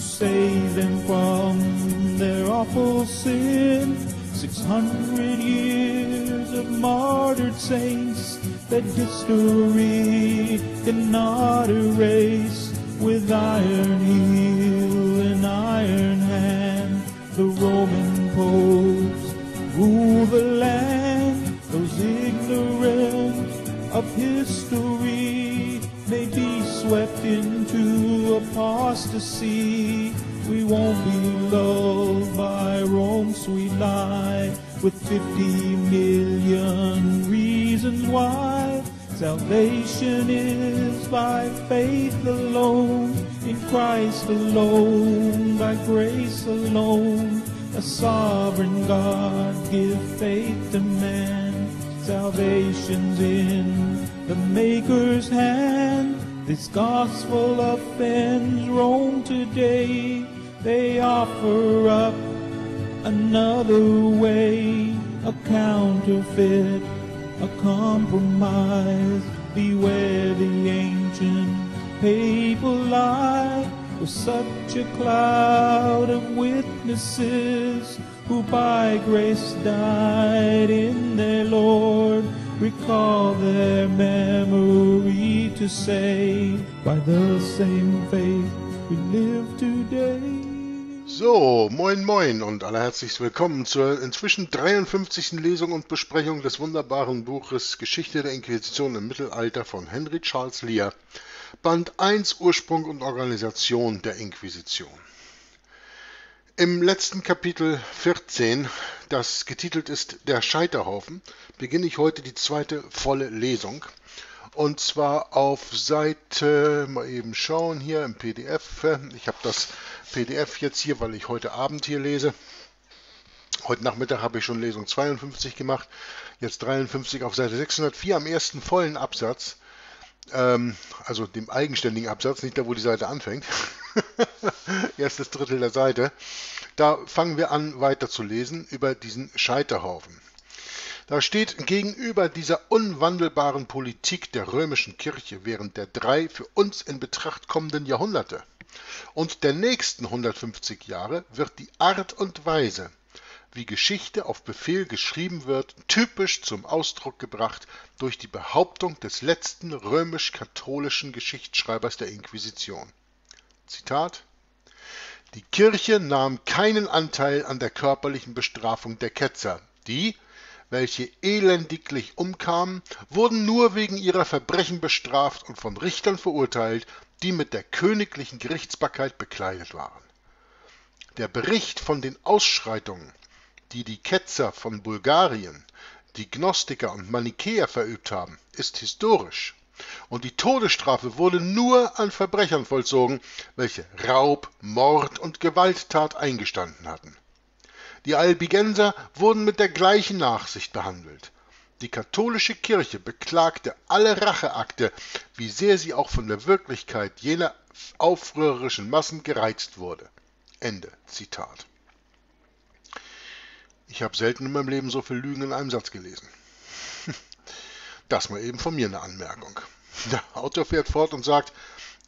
save them from their awful sin. Six hundred years of martyred saints that history another way, a counterfeit, a compromise. Beware the ancient papal lie with such a cloud of witnesses who by grace died in their Lord. Recall their memory to say, by the same faith we live today. So, moin moin und allerherzlich willkommen zur inzwischen 53. Lesung und Besprechung des wunderbaren Buches Geschichte der Inquisition im Mittelalter von Henry Charles Lear, Band 1 Ursprung und Organisation der Inquisition. Im letzten Kapitel 14, das getitelt ist Der Scheiterhaufen, beginne ich heute die zweite volle Lesung. Und zwar auf Seite, mal eben schauen hier im PDF. Ich habe das PDF jetzt hier, weil ich heute Abend hier lese. Heute Nachmittag habe ich schon Lesung 52 gemacht, jetzt 53 auf Seite 604 am ersten vollen Absatz, ähm, also dem eigenständigen Absatz, nicht da, wo die Seite anfängt. Erstes Drittel der Seite. Da fangen wir an weiter zu lesen über diesen Scheiterhaufen. Da steht gegenüber dieser unwandelbaren Politik der römischen Kirche während der drei für uns in Betracht kommenden Jahrhunderte und der nächsten 150 Jahre wird die Art und Weise, wie Geschichte auf Befehl geschrieben wird, typisch zum Ausdruck gebracht durch die Behauptung des letzten römisch-katholischen Geschichtsschreibers der Inquisition. Zitat Die Kirche nahm keinen Anteil an der körperlichen Bestrafung der Ketzer, die, welche elendiglich umkamen, wurden nur wegen ihrer Verbrechen bestraft und von Richtern verurteilt, die mit der königlichen Gerichtsbarkeit bekleidet waren. Der Bericht von den Ausschreitungen, die die Ketzer von Bulgarien, die Gnostiker und Manichäer verübt haben, ist historisch, und die Todesstrafe wurde nur an Verbrechern vollzogen, welche Raub, Mord und Gewalttat eingestanden hatten. Die Albigenser wurden mit der gleichen Nachsicht behandelt. Die katholische Kirche beklagte alle Racheakte, wie sehr sie auch von der Wirklichkeit jener aufrührerischen Massen gereizt wurde. Ende Zitat. Ich habe selten in meinem Leben so viel Lügen in einem Satz gelesen. Das mal eben von mir eine Anmerkung. Der Autor fährt fort und sagt,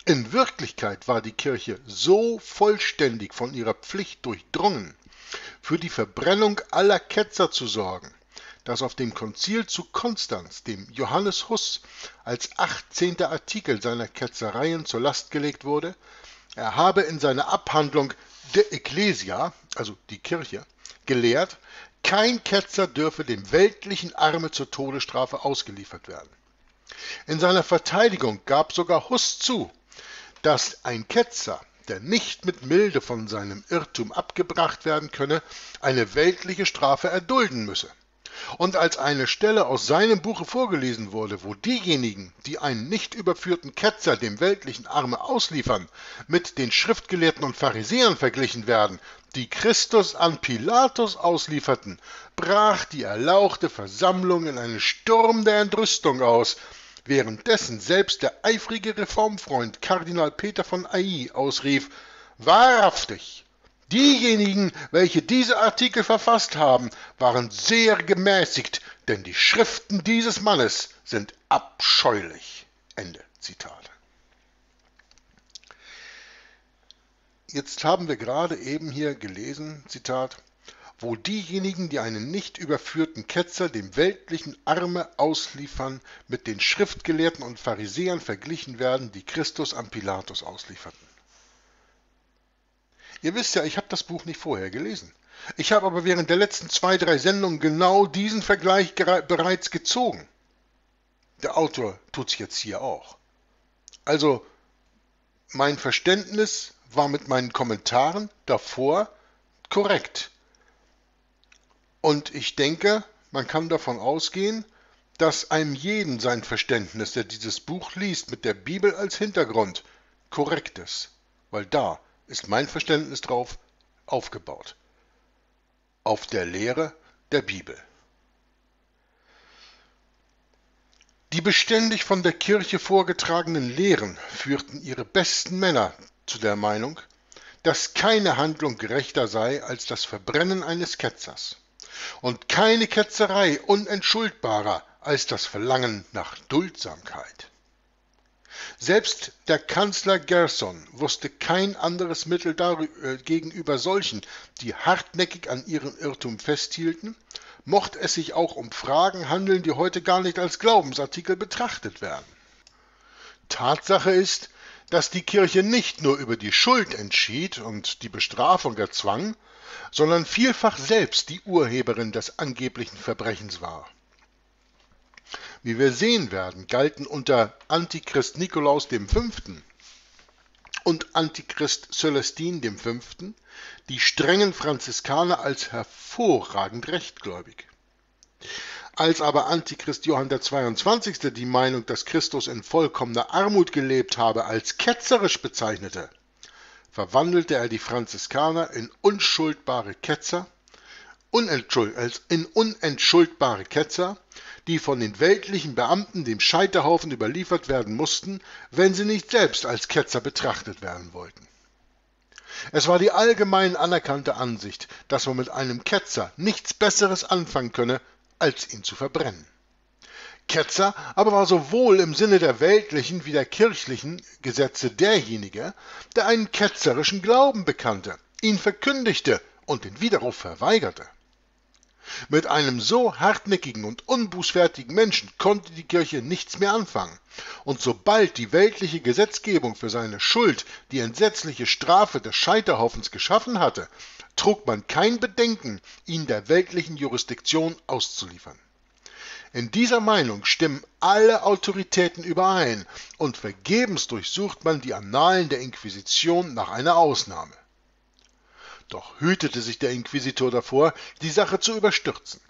in Wirklichkeit war die Kirche so vollständig von ihrer Pflicht durchdrungen, für die Verbrennung aller Ketzer zu sorgen, dass auf dem Konzil zu Konstanz dem Johannes Huss als 18. Artikel seiner Ketzereien zur Last gelegt wurde, er habe in seiner Abhandlung De Ecclesia, also die Kirche, gelehrt, kein Ketzer dürfe dem weltlichen Arme zur Todesstrafe ausgeliefert werden. In seiner Verteidigung gab sogar Huss zu, dass ein Ketzer, der nicht mit Milde von seinem Irrtum abgebracht werden könne, eine weltliche Strafe erdulden müsse. Und als eine Stelle aus seinem Buche vorgelesen wurde, wo diejenigen, die einen nicht überführten Ketzer dem weltlichen Arme ausliefern, mit den Schriftgelehrten und Pharisäern verglichen werden, die Christus an Pilatus auslieferten, brach die erlauchte Versammlung in einen Sturm der Entrüstung aus, währenddessen selbst der eifrige Reformfreund Kardinal Peter von Ai ausrief Wahrhaftig, diejenigen, welche diese Artikel verfasst haben, waren sehr gemäßigt, denn die Schriften dieses Mannes sind abscheulich. Ende Zitat. Jetzt haben wir gerade eben hier gelesen, Zitat, wo diejenigen, die einen nicht überführten Ketzer dem weltlichen Arme ausliefern, mit den Schriftgelehrten und Pharisäern verglichen werden, die Christus am Pilatus auslieferten. Ihr wisst ja, ich habe das Buch nicht vorher gelesen. Ich habe aber während der letzten zwei, drei Sendungen genau diesen Vergleich bereits gezogen. Der Autor tut es jetzt hier auch. Also, mein Verständnis war mit meinen Kommentaren davor korrekt. Und ich denke, man kann davon ausgehen, dass einem jeden sein Verständnis, der dieses Buch liest, mit der Bibel als Hintergrund, korrekt ist. Weil da ist mein Verständnis drauf aufgebaut. Auf der Lehre der Bibel. Die beständig von der Kirche vorgetragenen Lehren führten ihre besten Männer zu der Meinung, dass keine Handlung gerechter sei als das Verbrennen eines Ketzers und keine Ketzerei unentschuldbarer als das Verlangen nach Duldsamkeit. Selbst der Kanzler Gerson wusste kein anderes Mittel äh, gegenüber solchen, die hartnäckig an ihrem Irrtum festhielten, mochte es sich auch um Fragen handeln, die heute gar nicht als Glaubensartikel betrachtet werden. Tatsache ist, dass die Kirche nicht nur über die Schuld entschied und die Bestrafung erzwang, sondern vielfach selbst die Urheberin des angeblichen Verbrechens war. Wie wir sehen werden, galten unter Antichrist Nikolaus V. und Antichrist Celestin V. die strengen Franziskaner als hervorragend rechtgläubig. Als aber Antichrist Johann der 22. die Meinung, dass Christus in vollkommener Armut gelebt habe, als ketzerisch bezeichnete, verwandelte er die Franziskaner in unschuldbare Ketzer, in unentschuldbare Ketzer, die von den weltlichen Beamten dem Scheiterhaufen überliefert werden mussten, wenn sie nicht selbst als Ketzer betrachtet werden wollten. Es war die allgemein anerkannte Ansicht, dass man mit einem Ketzer nichts Besseres anfangen könne, als ihn zu verbrennen. Ketzer aber war sowohl im Sinne der weltlichen wie der kirchlichen Gesetze derjenige, der einen ketzerischen Glauben bekannte, ihn verkündigte und den Widerruf verweigerte. Mit einem so hartnäckigen und unbußfertigen Menschen konnte die Kirche nichts mehr anfangen, und sobald die weltliche Gesetzgebung für seine Schuld die entsetzliche Strafe des Scheiterhaufens geschaffen hatte, trug man kein Bedenken, ihn der weltlichen Jurisdiktion auszuliefern. In dieser Meinung stimmen alle Autoritäten überein, und vergebens durchsucht man die Annalen der Inquisition nach einer Ausnahme. Doch hütete sich der Inquisitor davor, die Sache zu überstürzen.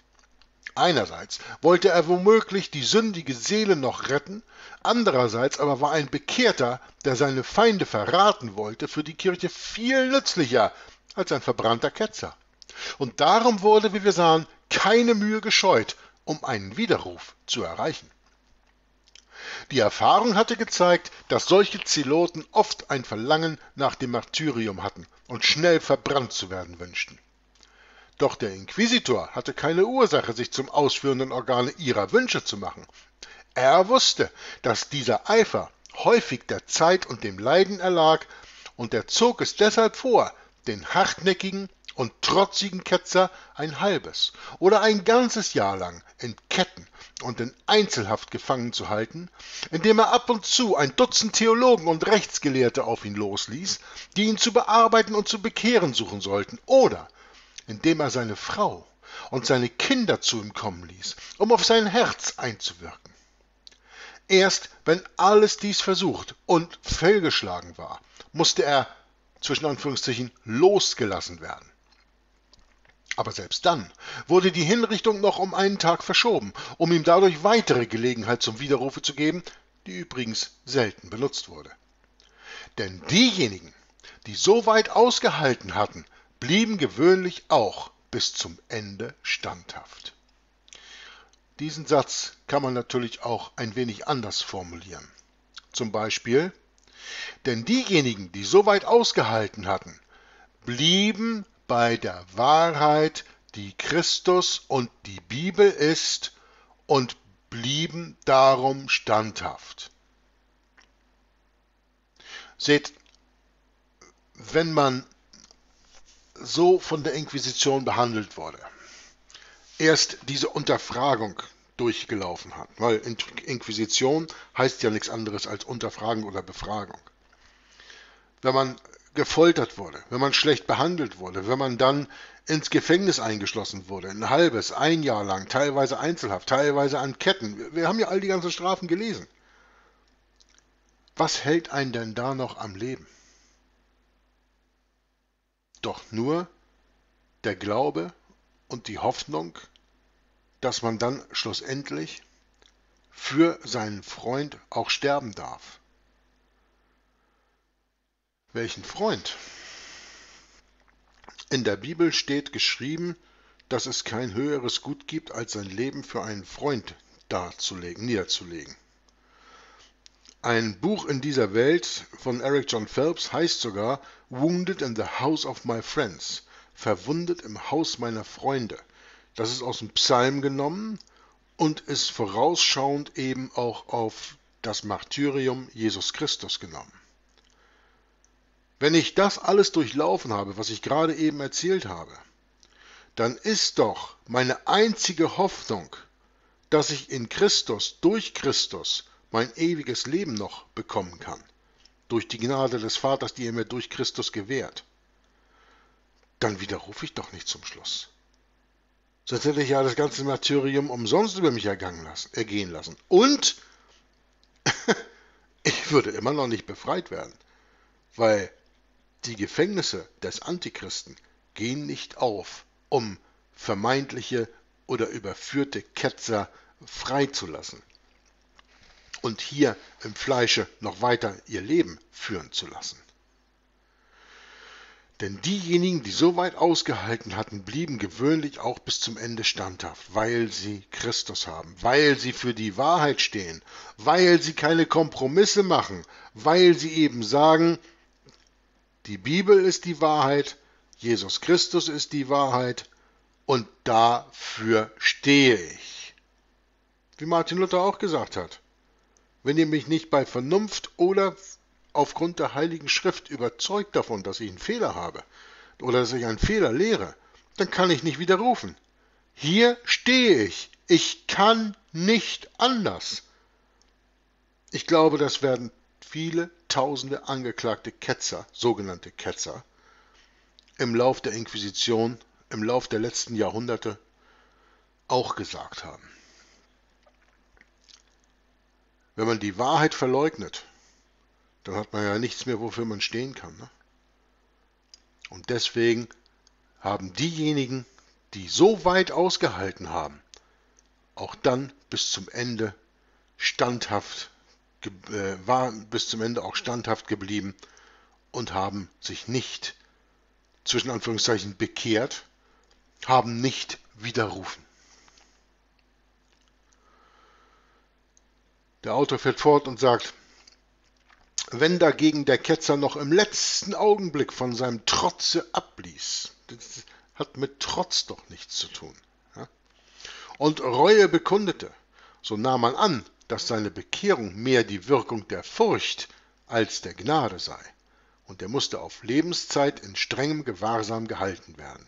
Einerseits wollte er womöglich die sündige Seele noch retten, andererseits aber war ein Bekehrter, der seine Feinde verraten wollte, für die Kirche viel nützlicher als ein verbrannter Ketzer. Und darum wurde, wie wir sahen, keine Mühe gescheut, um einen Widerruf zu erreichen. Die Erfahrung hatte gezeigt, dass solche Zeloten oft ein Verlangen nach dem Martyrium hatten und schnell verbrannt zu werden wünschten. Doch der Inquisitor hatte keine Ursache, sich zum ausführenden Organe ihrer Wünsche zu machen. Er wusste, dass dieser Eifer häufig der Zeit und dem Leiden erlag, und er zog es deshalb vor, den hartnäckigen und trotzigen Ketzer ein halbes oder ein ganzes Jahr lang in Ketten und in Einzelhaft gefangen zu halten, indem er ab und zu ein Dutzend Theologen und Rechtsgelehrte auf ihn losließ, die ihn zu bearbeiten und zu bekehren suchen sollten, oder indem er seine Frau und seine Kinder zu ihm kommen ließ, um auf sein Herz einzuwirken. Erst wenn alles dies versucht und fehlgeschlagen war, musste er zwischen Anführungszeichen losgelassen werden. Aber selbst dann wurde die Hinrichtung noch um einen Tag verschoben, um ihm dadurch weitere Gelegenheit zum Widerrufe zu geben, die übrigens selten benutzt wurde. Denn diejenigen, die so weit ausgehalten hatten, blieben gewöhnlich auch bis zum Ende standhaft. Diesen Satz kann man natürlich auch ein wenig anders formulieren. Zum Beispiel, denn diejenigen, die so weit ausgehalten hatten, blieben bei der Wahrheit, die Christus und die Bibel ist, und blieben darum standhaft. Seht, wenn man so von der Inquisition behandelt wurde, erst diese Unterfragung durchgelaufen hat, weil Inquisition heißt ja nichts anderes als Unterfragen oder Befragung. Wenn man gefoltert wurde, wenn man schlecht behandelt wurde, wenn man dann ins Gefängnis eingeschlossen wurde, ein halbes, ein Jahr lang, teilweise Einzelhaft, teilweise an Ketten. Wir haben ja all die ganzen Strafen gelesen. Was hält einen denn da noch am Leben? Doch nur der Glaube und die Hoffnung, dass man dann schlussendlich für seinen Freund auch sterben darf. Welchen Freund? In der Bibel steht geschrieben, dass es kein höheres Gut gibt, als sein Leben für einen Freund darzulegen, niederzulegen. Ein Buch in dieser Welt von Eric John Phelps heißt sogar Wounded in the House of My Friends, verwundet im Haus meiner Freunde. Das ist aus dem Psalm genommen und ist vorausschauend eben auch auf das Martyrium Jesus Christus genommen. Wenn ich das alles durchlaufen habe, was ich gerade eben erzählt habe, dann ist doch meine einzige Hoffnung, dass ich in Christus, durch Christus, mein ewiges Leben noch bekommen kann. Durch die Gnade des Vaters, die er mir durch Christus gewährt. Dann widerrufe ich doch nicht zum Schluss. Sonst hätte ich ja das ganze Martyrium umsonst über mich ergangen lassen, ergehen lassen. Und ich würde immer noch nicht befreit werden, weil die Gefängnisse des Antichristen gehen nicht auf, um vermeintliche oder überführte Ketzer freizulassen und hier im Fleische noch weiter ihr Leben führen zu lassen. Denn diejenigen, die so weit ausgehalten hatten, blieben gewöhnlich auch bis zum Ende standhaft, weil sie Christus haben, weil sie für die Wahrheit stehen, weil sie keine Kompromisse machen, weil sie eben sagen, die Bibel ist die Wahrheit, Jesus Christus ist die Wahrheit und dafür stehe ich. Wie Martin Luther auch gesagt hat, wenn ihr mich nicht bei Vernunft oder aufgrund der Heiligen Schrift überzeugt davon, dass ich einen Fehler habe oder dass ich einen Fehler lehre, dann kann ich nicht widerrufen. Hier stehe ich. Ich kann nicht anders. Ich glaube, das werden viele tausende angeklagte Ketzer, sogenannte Ketzer, im Lauf der Inquisition, im Lauf der letzten Jahrhunderte auch gesagt haben. Wenn man die Wahrheit verleugnet, dann hat man ja nichts mehr, wofür man stehen kann. Ne? Und deswegen haben diejenigen, die so weit ausgehalten haben, auch dann bis zum Ende standhaft äh, waren bis zum Ende auch standhaft geblieben und haben sich nicht, zwischen Anführungszeichen, bekehrt, haben nicht widerrufen. Der Autor fährt fort und sagt, wenn dagegen der Ketzer noch im letzten Augenblick von seinem Trotze abließ, das hat mit Trotz doch nichts zu tun, ja? und Reue bekundete, so nahm man an, dass seine Bekehrung mehr die Wirkung der Furcht als der Gnade sei. und er musste auf Lebenszeit in strengem Gewahrsam gehalten werden.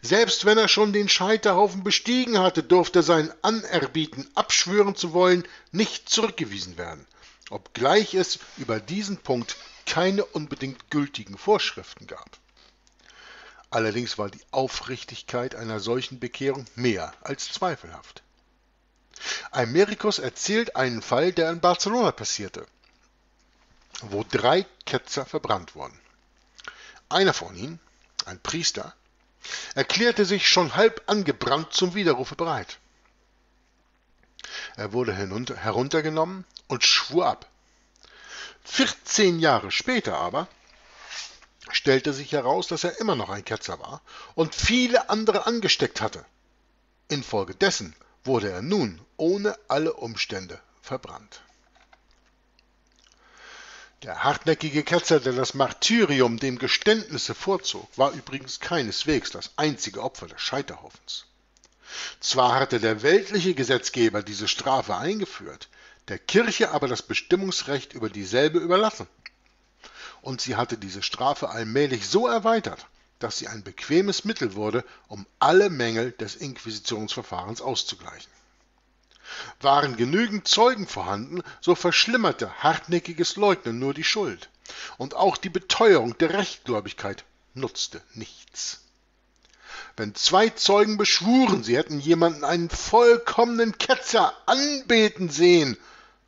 Selbst wenn er schon den Scheiterhaufen bestiegen hatte, durfte sein Anerbieten, abschwören zu wollen, nicht zurückgewiesen werden, obgleich es über diesen Punkt keine unbedingt gültigen Vorschriften gab. Allerdings war die Aufrichtigkeit einer solchen Bekehrung mehr als zweifelhaft. Amerikus erzählt einen Fall, der in Barcelona passierte, wo drei Ketzer verbrannt wurden. Einer von ihnen, ein Priester, erklärte sich schon halb angebrannt zum Widerrufe bereit. Er wurde heruntergenommen und schwur ab. 14 Jahre später aber stellte sich heraus, dass er immer noch ein Ketzer war und viele andere angesteckt hatte. Infolgedessen wurde er nun ohne alle Umstände verbrannt. Der hartnäckige Ketzer, der das Martyrium dem Geständnisse vorzog, war übrigens keineswegs das einzige Opfer des Scheiterhaufens. Zwar hatte der weltliche Gesetzgeber diese Strafe eingeführt, der Kirche aber das Bestimmungsrecht über dieselbe überlassen. Und sie hatte diese Strafe allmählich so erweitert, dass sie ein bequemes Mittel wurde, um alle Mängel des Inquisitionsverfahrens auszugleichen. Waren genügend Zeugen vorhanden, so verschlimmerte hartnäckiges Leugnen nur die Schuld, und auch die Beteuerung der Rechtgläubigkeit nutzte nichts. Wenn zwei Zeugen beschwuren, sie hätten jemanden einen vollkommenen Ketzer anbeten sehen,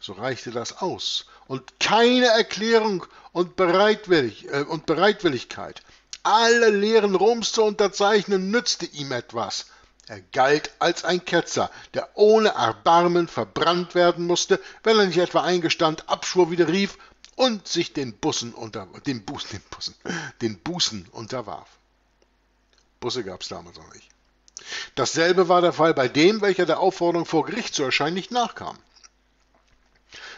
so reichte das aus, und keine Erklärung und, Bereitwillig, äh, und Bereitwilligkeit, alle Lehren Roms zu unterzeichnen, nützte ihm etwas. Er galt als ein Ketzer, der ohne Erbarmen verbrannt werden musste, wenn er nicht etwa eingestand, Abschwur widerrief und sich den Bussen unter, den Bußen, den Bussen, den Bußen unterwarf. Busse gab es damals noch nicht. Dasselbe war der Fall bei dem, welcher der Aufforderung vor Gericht zu erscheinen nicht nachkam.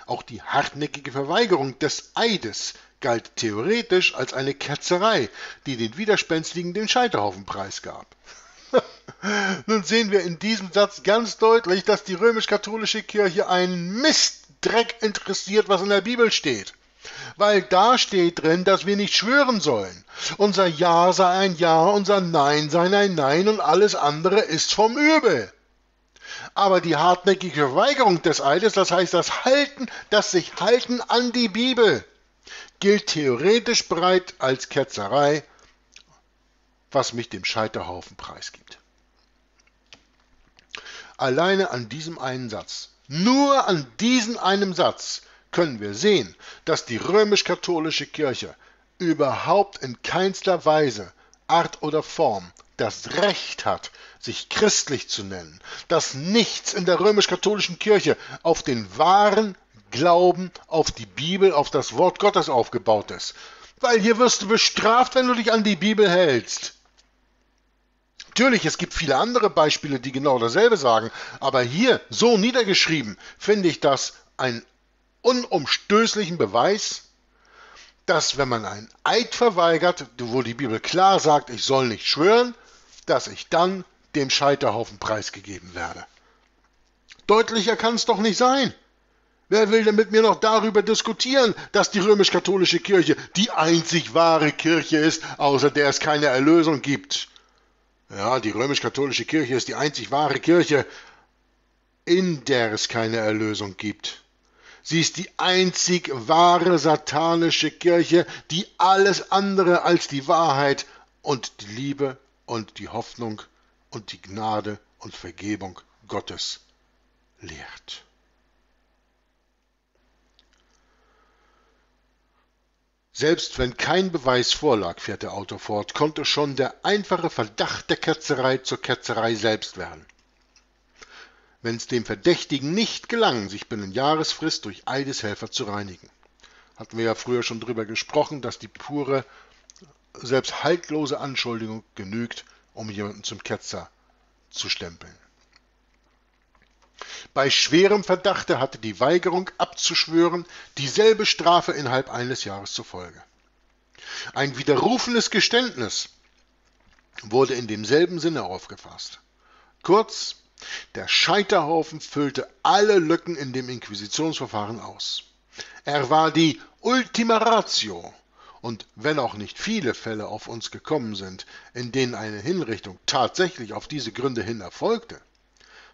Auch die hartnäckige Verweigerung des Eides galt theoretisch als eine Ketzerei, die den Widerspenstigen den Scheiterhaufen preisgab. Nun sehen wir in diesem Satz ganz deutlich, dass die römisch-katholische Kirche einen Mistdreck interessiert, was in der Bibel steht. Weil da steht drin, dass wir nicht schwören sollen. Unser Ja sei ein Ja, unser Nein sei ein Nein und alles andere ist vom Übel. Aber die hartnäckige Weigerung des Eides, das heißt das Halten, das sich Halten an die Bibel, gilt theoretisch bereit als Ketzerei, was mich dem Scheiterhaufen preisgibt. Alleine an diesem einen Satz, nur an diesem einen Satz können wir sehen, dass die römisch-katholische Kirche überhaupt in keinster Weise, Art oder Form das Recht hat, sich christlich zu nennen, dass nichts in der römisch-katholischen Kirche auf den wahren Glauben, auf die Bibel, auf das Wort Gottes aufgebaut ist. Weil hier wirst du bestraft, wenn du dich an die Bibel hältst. Natürlich, es gibt viele andere Beispiele, die genau dasselbe sagen, aber hier, so niedergeschrieben, finde ich das einen unumstößlichen Beweis, dass wenn man einen Eid verweigert, wo die Bibel klar sagt, ich soll nicht schwören, dass ich dann dem Scheiterhaufen preisgegeben werde. Deutlicher kann es doch nicht sein. Wer will denn mit mir noch darüber diskutieren, dass die römisch-katholische Kirche die einzig wahre Kirche ist, außer der es keine Erlösung gibt? Ja, die römisch-katholische Kirche ist die einzig wahre Kirche, in der es keine Erlösung gibt. Sie ist die einzig wahre satanische Kirche, die alles andere als die Wahrheit und die Liebe und die Hoffnung und die Gnade und Vergebung Gottes lehrt. Selbst wenn kein Beweis vorlag, fährt der Autor fort, konnte schon der einfache Verdacht der Ketzerei zur Ketzerei selbst werden. Wenn es dem Verdächtigen nicht gelang, sich binnen Jahresfrist durch Eideshelfer zu reinigen. Hatten wir ja früher schon darüber gesprochen, dass die pure, selbst haltlose Anschuldigung genügt, um jemanden zum Ketzer zu stempeln. Bei schwerem Verdachte hatte die Weigerung abzuschwören dieselbe Strafe innerhalb eines Jahres zur Folge. Ein widerrufenes Geständnis wurde in demselben Sinne aufgefasst. Kurz, der Scheiterhaufen füllte alle Lücken in dem Inquisitionsverfahren aus. Er war die Ultima Ratio und wenn auch nicht viele Fälle auf uns gekommen sind, in denen eine Hinrichtung tatsächlich auf diese Gründe hin erfolgte,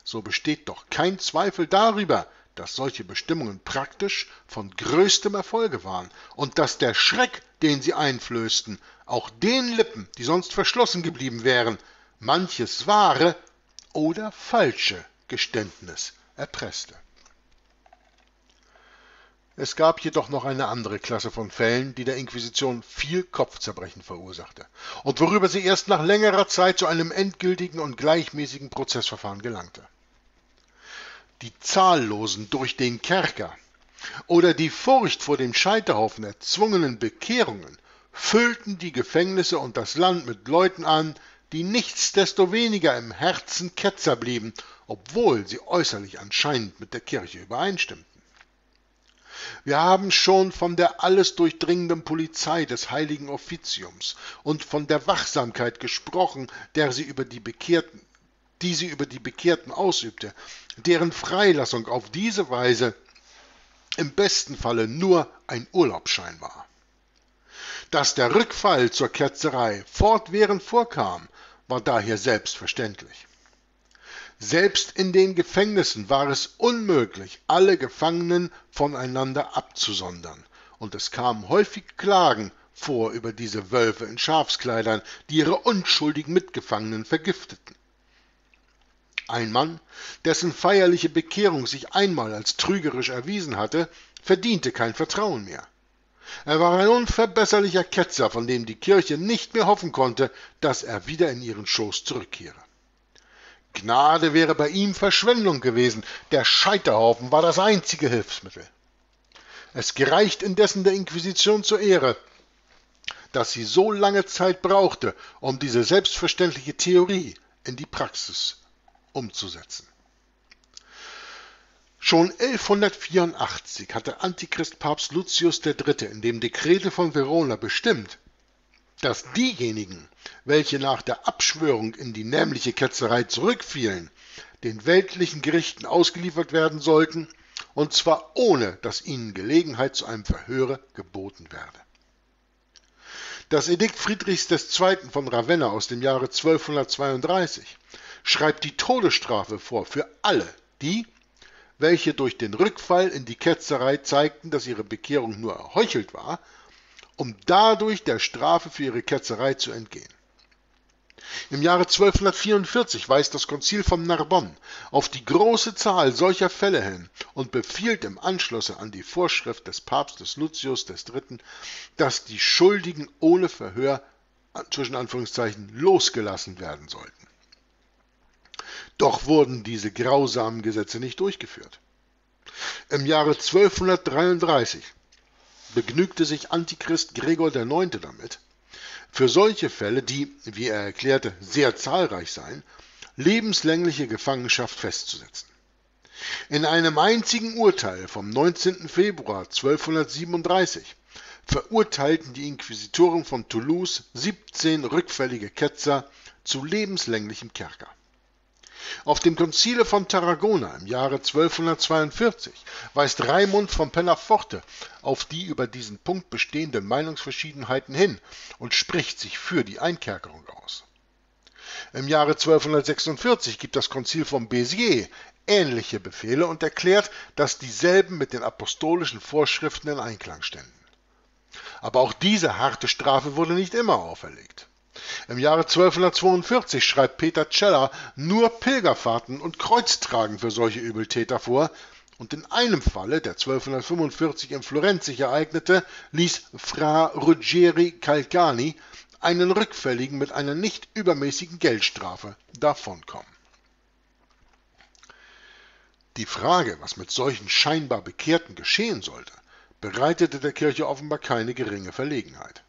so besteht doch kein Zweifel darüber, dass solche Bestimmungen praktisch von größtem Erfolge waren und dass der Schreck, den sie einflößten, auch den Lippen, die sonst verschlossen geblieben wären, manches wahre oder falsche Geständnis erpresste. Es gab jedoch noch eine andere Klasse von Fällen, die der Inquisition viel Kopfzerbrechen verursachte und worüber sie erst nach längerer Zeit zu einem endgültigen und gleichmäßigen Prozessverfahren gelangte. Die zahllosen durch den Kerker oder die Furcht vor dem Scheiterhaufen erzwungenen Bekehrungen füllten die Gefängnisse und das Land mit Leuten an, die nichtsdestoweniger im Herzen Ketzer blieben, obwohl sie äußerlich anscheinend mit der Kirche übereinstimmten. Wir haben schon von der alles durchdringenden Polizei des heiligen Offiziums und von der Wachsamkeit gesprochen, der sie über die Bekehrten, die sie über die Bekehrten ausübte, deren Freilassung auf diese Weise im besten Falle nur ein Urlaubsschein war. Dass der Rückfall zur Ketzerei fortwährend vorkam, war daher selbstverständlich. Selbst in den Gefängnissen war es unmöglich, alle Gefangenen voneinander abzusondern, und es kamen häufig Klagen vor über diese Wölfe in Schafskleidern, die ihre unschuldigen Mitgefangenen vergifteten. Ein Mann, dessen feierliche Bekehrung sich einmal als trügerisch erwiesen hatte, verdiente kein Vertrauen mehr. Er war ein unverbesserlicher Ketzer, von dem die Kirche nicht mehr hoffen konnte, dass er wieder in ihren Schoß zurückkehre. Gnade wäre bei ihm Verschwendung gewesen, der Scheiterhaufen war das einzige Hilfsmittel. Es gereicht indessen der Inquisition zur Ehre, dass sie so lange Zeit brauchte, um diese selbstverständliche Theorie in die Praxis umzusetzen. Schon 1184 hatte Antichrist Papst Lucius III. in dem Dekrete von Verona bestimmt, dass diejenigen, welche nach der Abschwörung in die nämliche Ketzerei zurückfielen, den weltlichen Gerichten ausgeliefert werden sollten, und zwar ohne dass ihnen Gelegenheit zu einem Verhöre geboten werde. Das Edikt Friedrichs II. von Ravenna aus dem Jahre 1232 schreibt die Todesstrafe vor für alle, die, welche durch den Rückfall in die Ketzerei zeigten, dass ihre Bekehrung nur erheuchelt war, um dadurch der Strafe für ihre Ketzerei zu entgehen. Im Jahre 1244 weist das Konzil von Narbonne auf die große Zahl solcher Fälle hin und befiehlt im Anschluss an die Vorschrift des Papstes Lucius III., dass die Schuldigen ohne Verhör zwischen Anführungszeichen losgelassen werden sollten. Doch wurden diese grausamen Gesetze nicht durchgeführt. Im Jahre 1233 begnügte sich Antichrist Gregor IX. damit, für solche Fälle, die, wie er erklärte, sehr zahlreich seien, lebenslängliche Gefangenschaft festzusetzen. In einem einzigen Urteil vom 19. Februar 1237 verurteilten die Inquisitoren von Toulouse 17 rückfällige Ketzer zu lebenslänglichem Kerker. Auf dem Konzile von Tarragona im Jahre 1242 weist Raimund von Pennaforte auf die über diesen Punkt bestehenden Meinungsverschiedenheiten hin und spricht sich für die Einkerkerung aus. Im Jahre 1246 gibt das Konzil von Béziers ähnliche Befehle und erklärt, dass dieselben mit den apostolischen Vorschriften in Einklang ständen. Aber auch diese harte Strafe wurde nicht immer auferlegt. Im Jahre 1242 schreibt Peter Celler nur Pilgerfahrten und Kreuztragen für solche Übeltäter vor, und in einem Falle, der 1245 in Florenz sich ereignete, ließ Fra Ruggeri Calcani einen Rückfälligen mit einer nicht übermäßigen Geldstrafe davonkommen. Die Frage, was mit solchen scheinbar Bekehrten geschehen sollte, bereitete der Kirche offenbar keine geringe Verlegenheit.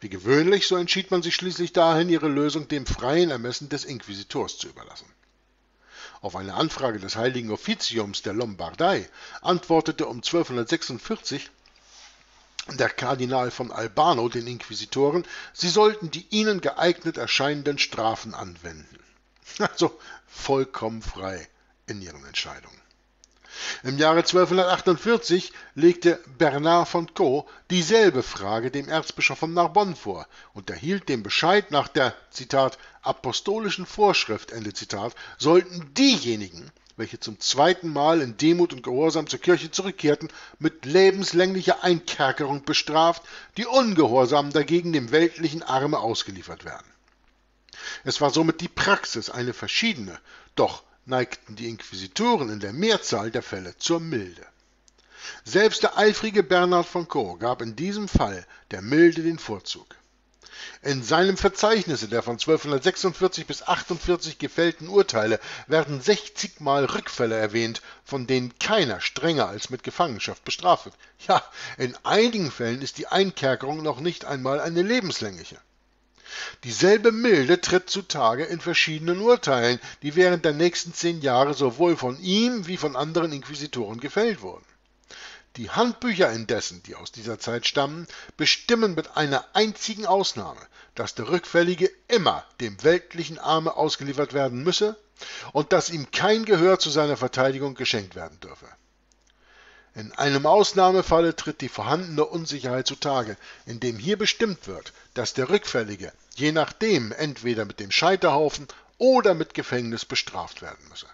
Wie gewöhnlich, so entschied man sich schließlich dahin, ihre Lösung dem freien Ermessen des Inquisitors zu überlassen. Auf eine Anfrage des Heiligen Offiziums der Lombardei antwortete um 1246 der Kardinal von Albano den Inquisitoren, sie sollten die ihnen geeignet erscheinenden Strafen anwenden. Also vollkommen frei in ihren Entscheidungen. Im Jahre 1248 legte Bernard von Caux dieselbe Frage dem Erzbischof von Narbonne vor und erhielt den Bescheid nach der Zitat, apostolischen Vorschrift Ende Zitat, sollten diejenigen, welche zum zweiten Mal in Demut und Gehorsam zur Kirche zurückkehrten, mit lebenslänglicher Einkerkerung bestraft, die Ungehorsamen dagegen dem weltlichen Arme ausgeliefert werden. Es war somit die Praxis eine verschiedene, doch neigten die Inquisitoren in der Mehrzahl der Fälle zur Milde. Selbst der eifrige Bernhard von Chaux gab in diesem Fall der Milde den Vorzug. In seinem Verzeichnis der von 1246 bis 48 gefällten Urteile werden 60 Mal Rückfälle erwähnt, von denen keiner strenger als mit Gefangenschaft bestraft wird. Ja, in einigen Fällen ist die Einkerkerung noch nicht einmal eine lebenslängliche. Dieselbe Milde tritt zutage in verschiedenen Urteilen, die während der nächsten zehn Jahre sowohl von ihm wie von anderen Inquisitoren gefällt wurden. Die Handbücher indessen, die aus dieser Zeit stammen, bestimmen mit einer einzigen Ausnahme, dass der Rückfällige immer dem weltlichen Arme ausgeliefert werden müsse und dass ihm kein Gehör zu seiner Verteidigung geschenkt werden dürfe. In einem Ausnahmefalle tritt die vorhandene Unsicherheit zutage, indem hier bestimmt wird, dass der Rückfällige je nachdem entweder mit dem Scheiterhaufen oder mit Gefängnis bestraft werden müsse.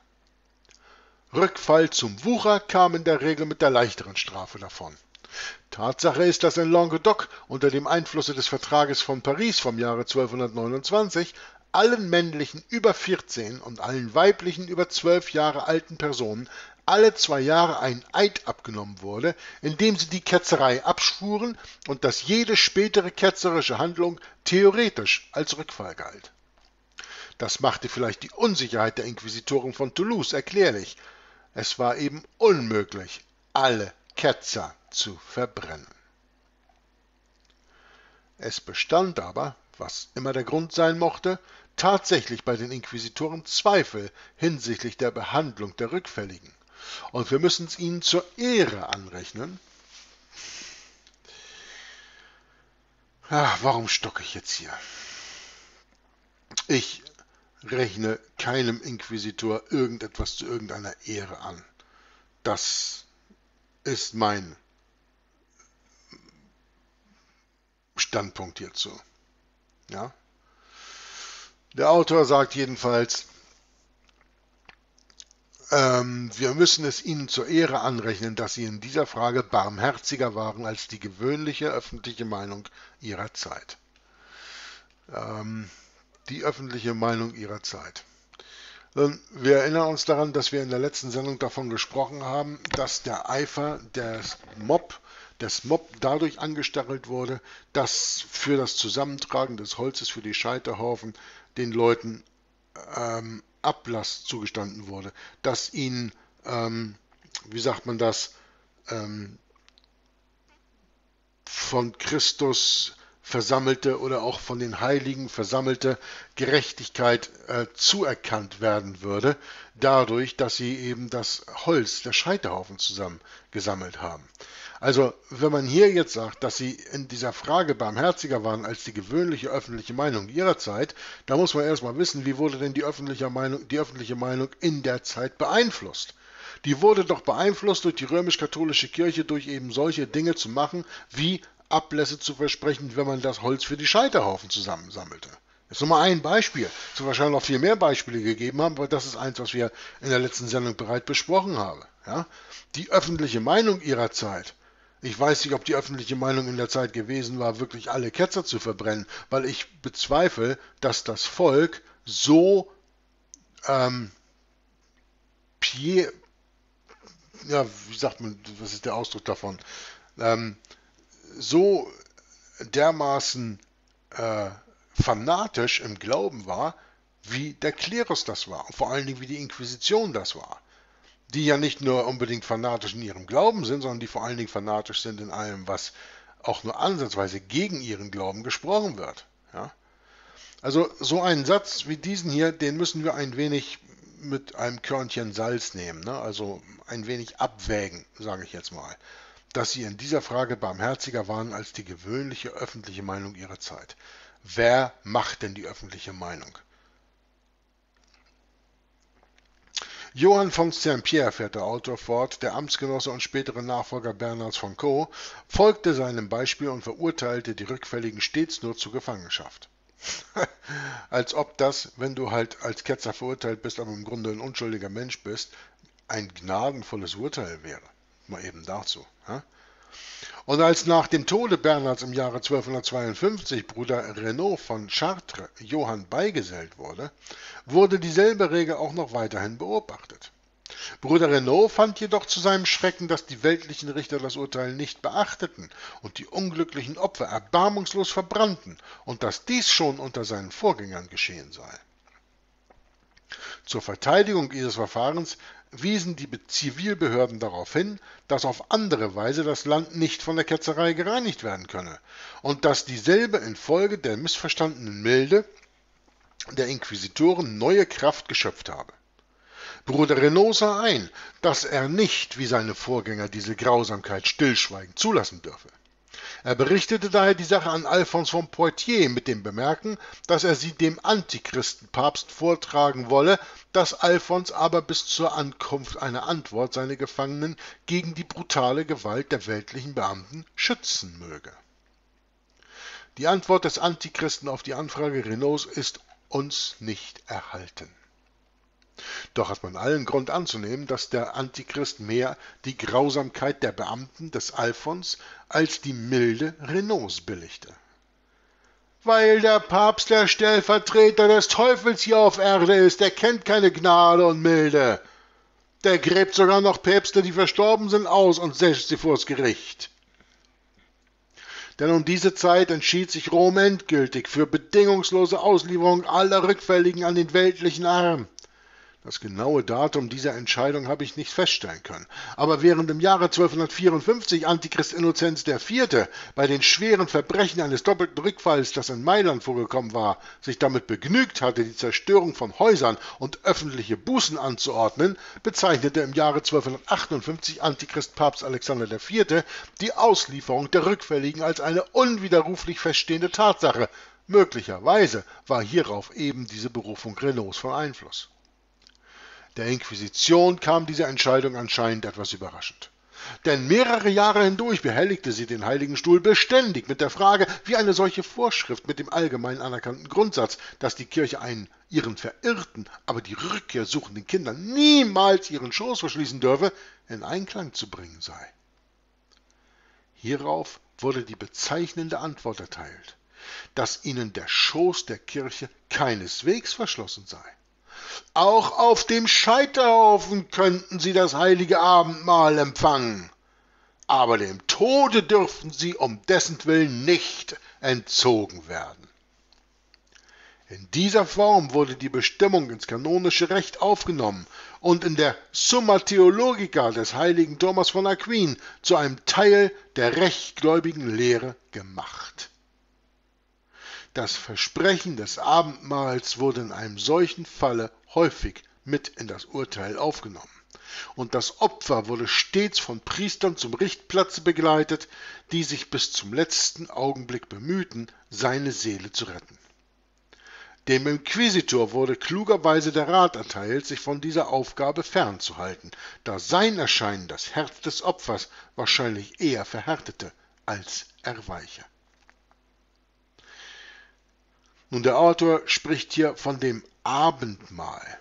Rückfall zum Wucher kam in der Regel mit der leichteren Strafe davon. Tatsache ist, dass in Languedoc unter dem Einflusse des Vertrages von Paris vom Jahre 1229 allen männlichen über 14 und allen weiblichen über 12 Jahre alten Personen alle zwei Jahre ein Eid abgenommen wurde, in dem sie die Ketzerei abschwuren und dass jede spätere ketzerische Handlung theoretisch als Rückfall galt. Das machte vielleicht die Unsicherheit der Inquisitoren von Toulouse erklärlich. Es war eben unmöglich, alle Ketzer zu verbrennen. Es bestand aber, was immer der Grund sein mochte, tatsächlich bei den Inquisitoren Zweifel hinsichtlich der Behandlung der Rückfälligen. Und wir müssen es ihnen zur Ehre anrechnen. Ach, warum stocke ich jetzt hier? Ich rechne keinem Inquisitor irgendetwas zu irgendeiner Ehre an. Das ist mein Standpunkt hierzu. Ja? Der Autor sagt jedenfalls, ähm, wir müssen es ihnen zur Ehre anrechnen, dass sie in dieser Frage barmherziger waren als die gewöhnliche öffentliche Meinung ihrer Zeit. Ähm, die öffentliche Meinung ihrer Zeit. Wir erinnern uns daran, dass wir in der letzten Sendung davon gesprochen haben, dass der Eifer des Mob, des Mob dadurch angestachelt wurde, dass für das Zusammentragen des Holzes für die Scheiterhaufen den Leuten ähm, Ablass zugestanden wurde, dass ihnen, ähm, wie sagt man das, ähm, von Christus versammelte oder auch von den Heiligen versammelte Gerechtigkeit äh, zuerkannt werden würde, dadurch, dass sie eben das Holz der Scheiterhaufen zusammengesammelt haben. Also, wenn man hier jetzt sagt, dass sie in dieser Frage barmherziger waren als die gewöhnliche öffentliche Meinung ihrer Zeit, da muss man erstmal wissen, wie wurde denn die öffentliche Meinung, die öffentliche Meinung in der Zeit beeinflusst. Die wurde doch beeinflusst durch die römisch-katholische Kirche, durch eben solche Dinge zu machen, wie Ablässe zu versprechen, wenn man das Holz für die Scheiterhaufen zusammensammelte. Das ist nur mal ein Beispiel. Es wird wahrscheinlich noch viel mehr Beispiele gegeben haben, aber das ist eins, was wir in der letzten Sendung bereits besprochen haben. Ja? Die öffentliche Meinung ihrer Zeit ich weiß nicht, ob die öffentliche Meinung in der Zeit gewesen war, wirklich alle Ketzer zu verbrennen, weil ich bezweifle, dass das Volk so ähm, pie, ja, wie sagt man, was ist der Ausdruck davon? Ähm, so dermaßen äh, fanatisch im Glauben war, wie der Klerus das war und vor allen Dingen wie die Inquisition das war die ja nicht nur unbedingt fanatisch in ihrem Glauben sind, sondern die vor allen Dingen fanatisch sind in allem, was auch nur ansatzweise gegen ihren Glauben gesprochen wird. Ja? Also so einen Satz wie diesen hier, den müssen wir ein wenig mit einem Körnchen Salz nehmen, ne? also ein wenig abwägen, sage ich jetzt mal, dass sie in dieser Frage barmherziger waren als die gewöhnliche öffentliche Meinung ihrer Zeit. Wer macht denn die öffentliche Meinung? Johann von Saint-Pierre, fährt der Autor fort, der Amtsgenosse und spätere Nachfolger Bernhards von Caux, folgte seinem Beispiel und verurteilte die Rückfälligen stets nur zur Gefangenschaft. als ob das, wenn du halt als Ketzer verurteilt bist, aber im Grunde ein unschuldiger Mensch bist, ein gnadenvolles Urteil wäre. Mal eben dazu. Ja? Und als nach dem Tode Bernhards im Jahre 1252 Bruder Renaud von Chartres Johann beigesellt wurde, wurde dieselbe Regel auch noch weiterhin beobachtet. Bruder Renaud fand jedoch zu seinem Schrecken, dass die weltlichen Richter das Urteil nicht beachteten und die unglücklichen Opfer erbarmungslos verbrannten und dass dies schon unter seinen Vorgängern geschehen sei. Zur Verteidigung dieses Verfahrens wiesen die Zivilbehörden darauf hin, dass auf andere Weise das Land nicht von der Ketzerei gereinigt werden könne und dass dieselbe infolge der missverstandenen Milde der Inquisitoren neue Kraft geschöpft habe. Bruder Renaud sah ein, dass er nicht wie seine Vorgänger diese Grausamkeit stillschweigend zulassen dürfe. Er berichtete daher die Sache an Alphons von Poitiers mit dem Bemerken, dass er sie dem Antichristenpapst vortragen wolle, dass Alphons aber bis zur Ankunft einer Antwort seine Gefangenen gegen die brutale Gewalt der weltlichen Beamten schützen möge. Die Antwort des Antichristen auf die Anfrage Renaults ist uns nicht erhalten. Doch hat man allen Grund anzunehmen, dass der Antichrist mehr die Grausamkeit der Beamten des Alphons als die Milde Renaults billigte. Weil der Papst der Stellvertreter des Teufels hier auf Erde ist, der kennt keine Gnade und Milde. Der gräbt sogar noch Päpste, die verstorben sind, aus und setzt sie vors Gericht. Denn um diese Zeit entschied sich Rom endgültig für bedingungslose Auslieferung aller Rückfälligen an den weltlichen Arm. Das genaue Datum dieser Entscheidung habe ich nicht feststellen können. Aber während im Jahre 1254 Antichrist Innozenz IV. bei den schweren Verbrechen eines doppelten Rückfalls, das in Mailand vorgekommen war, sich damit begnügt hatte, die Zerstörung von Häusern und öffentliche Bußen anzuordnen, bezeichnete im Jahre 1258 Antichrist Papst Alexander IV. die Auslieferung der Rückfälligen als eine unwiderruflich feststehende Tatsache. Möglicherweise war hierauf eben diese Berufung Renaults von Einfluss. Der Inquisition kam diese Entscheidung anscheinend etwas überraschend. Denn mehrere Jahre hindurch behelligte sie den Heiligen Stuhl beständig mit der Frage, wie eine solche Vorschrift mit dem allgemein anerkannten Grundsatz, dass die Kirche einen ihren verirrten, aber die Rückkehr suchenden Kindern niemals ihren Schoß verschließen dürfe, in Einklang zu bringen sei. Hierauf wurde die bezeichnende Antwort erteilt, dass ihnen der Schoß der Kirche keineswegs verschlossen sei. Auch auf dem Scheiterhaufen könnten sie das heilige Abendmahl empfangen. Aber dem Tode dürften sie um dessen Willen nicht entzogen werden. In dieser Form wurde die Bestimmung ins kanonische Recht aufgenommen und in der Summa Theologica des heiligen Thomas von Aquin zu einem Teil der rechtgläubigen Lehre gemacht. Das Versprechen des Abendmahls wurde in einem solchen Falle häufig mit in das Urteil aufgenommen. Und das Opfer wurde stets von Priestern zum Richtplatze begleitet, die sich bis zum letzten Augenblick bemühten, seine Seele zu retten. Dem Inquisitor wurde klugerweise der Rat erteilt, sich von dieser Aufgabe fernzuhalten, da sein Erscheinen das Herz des Opfers wahrscheinlich eher verhärtete als erweiche. Nun, der Autor spricht hier von dem Abendmahl.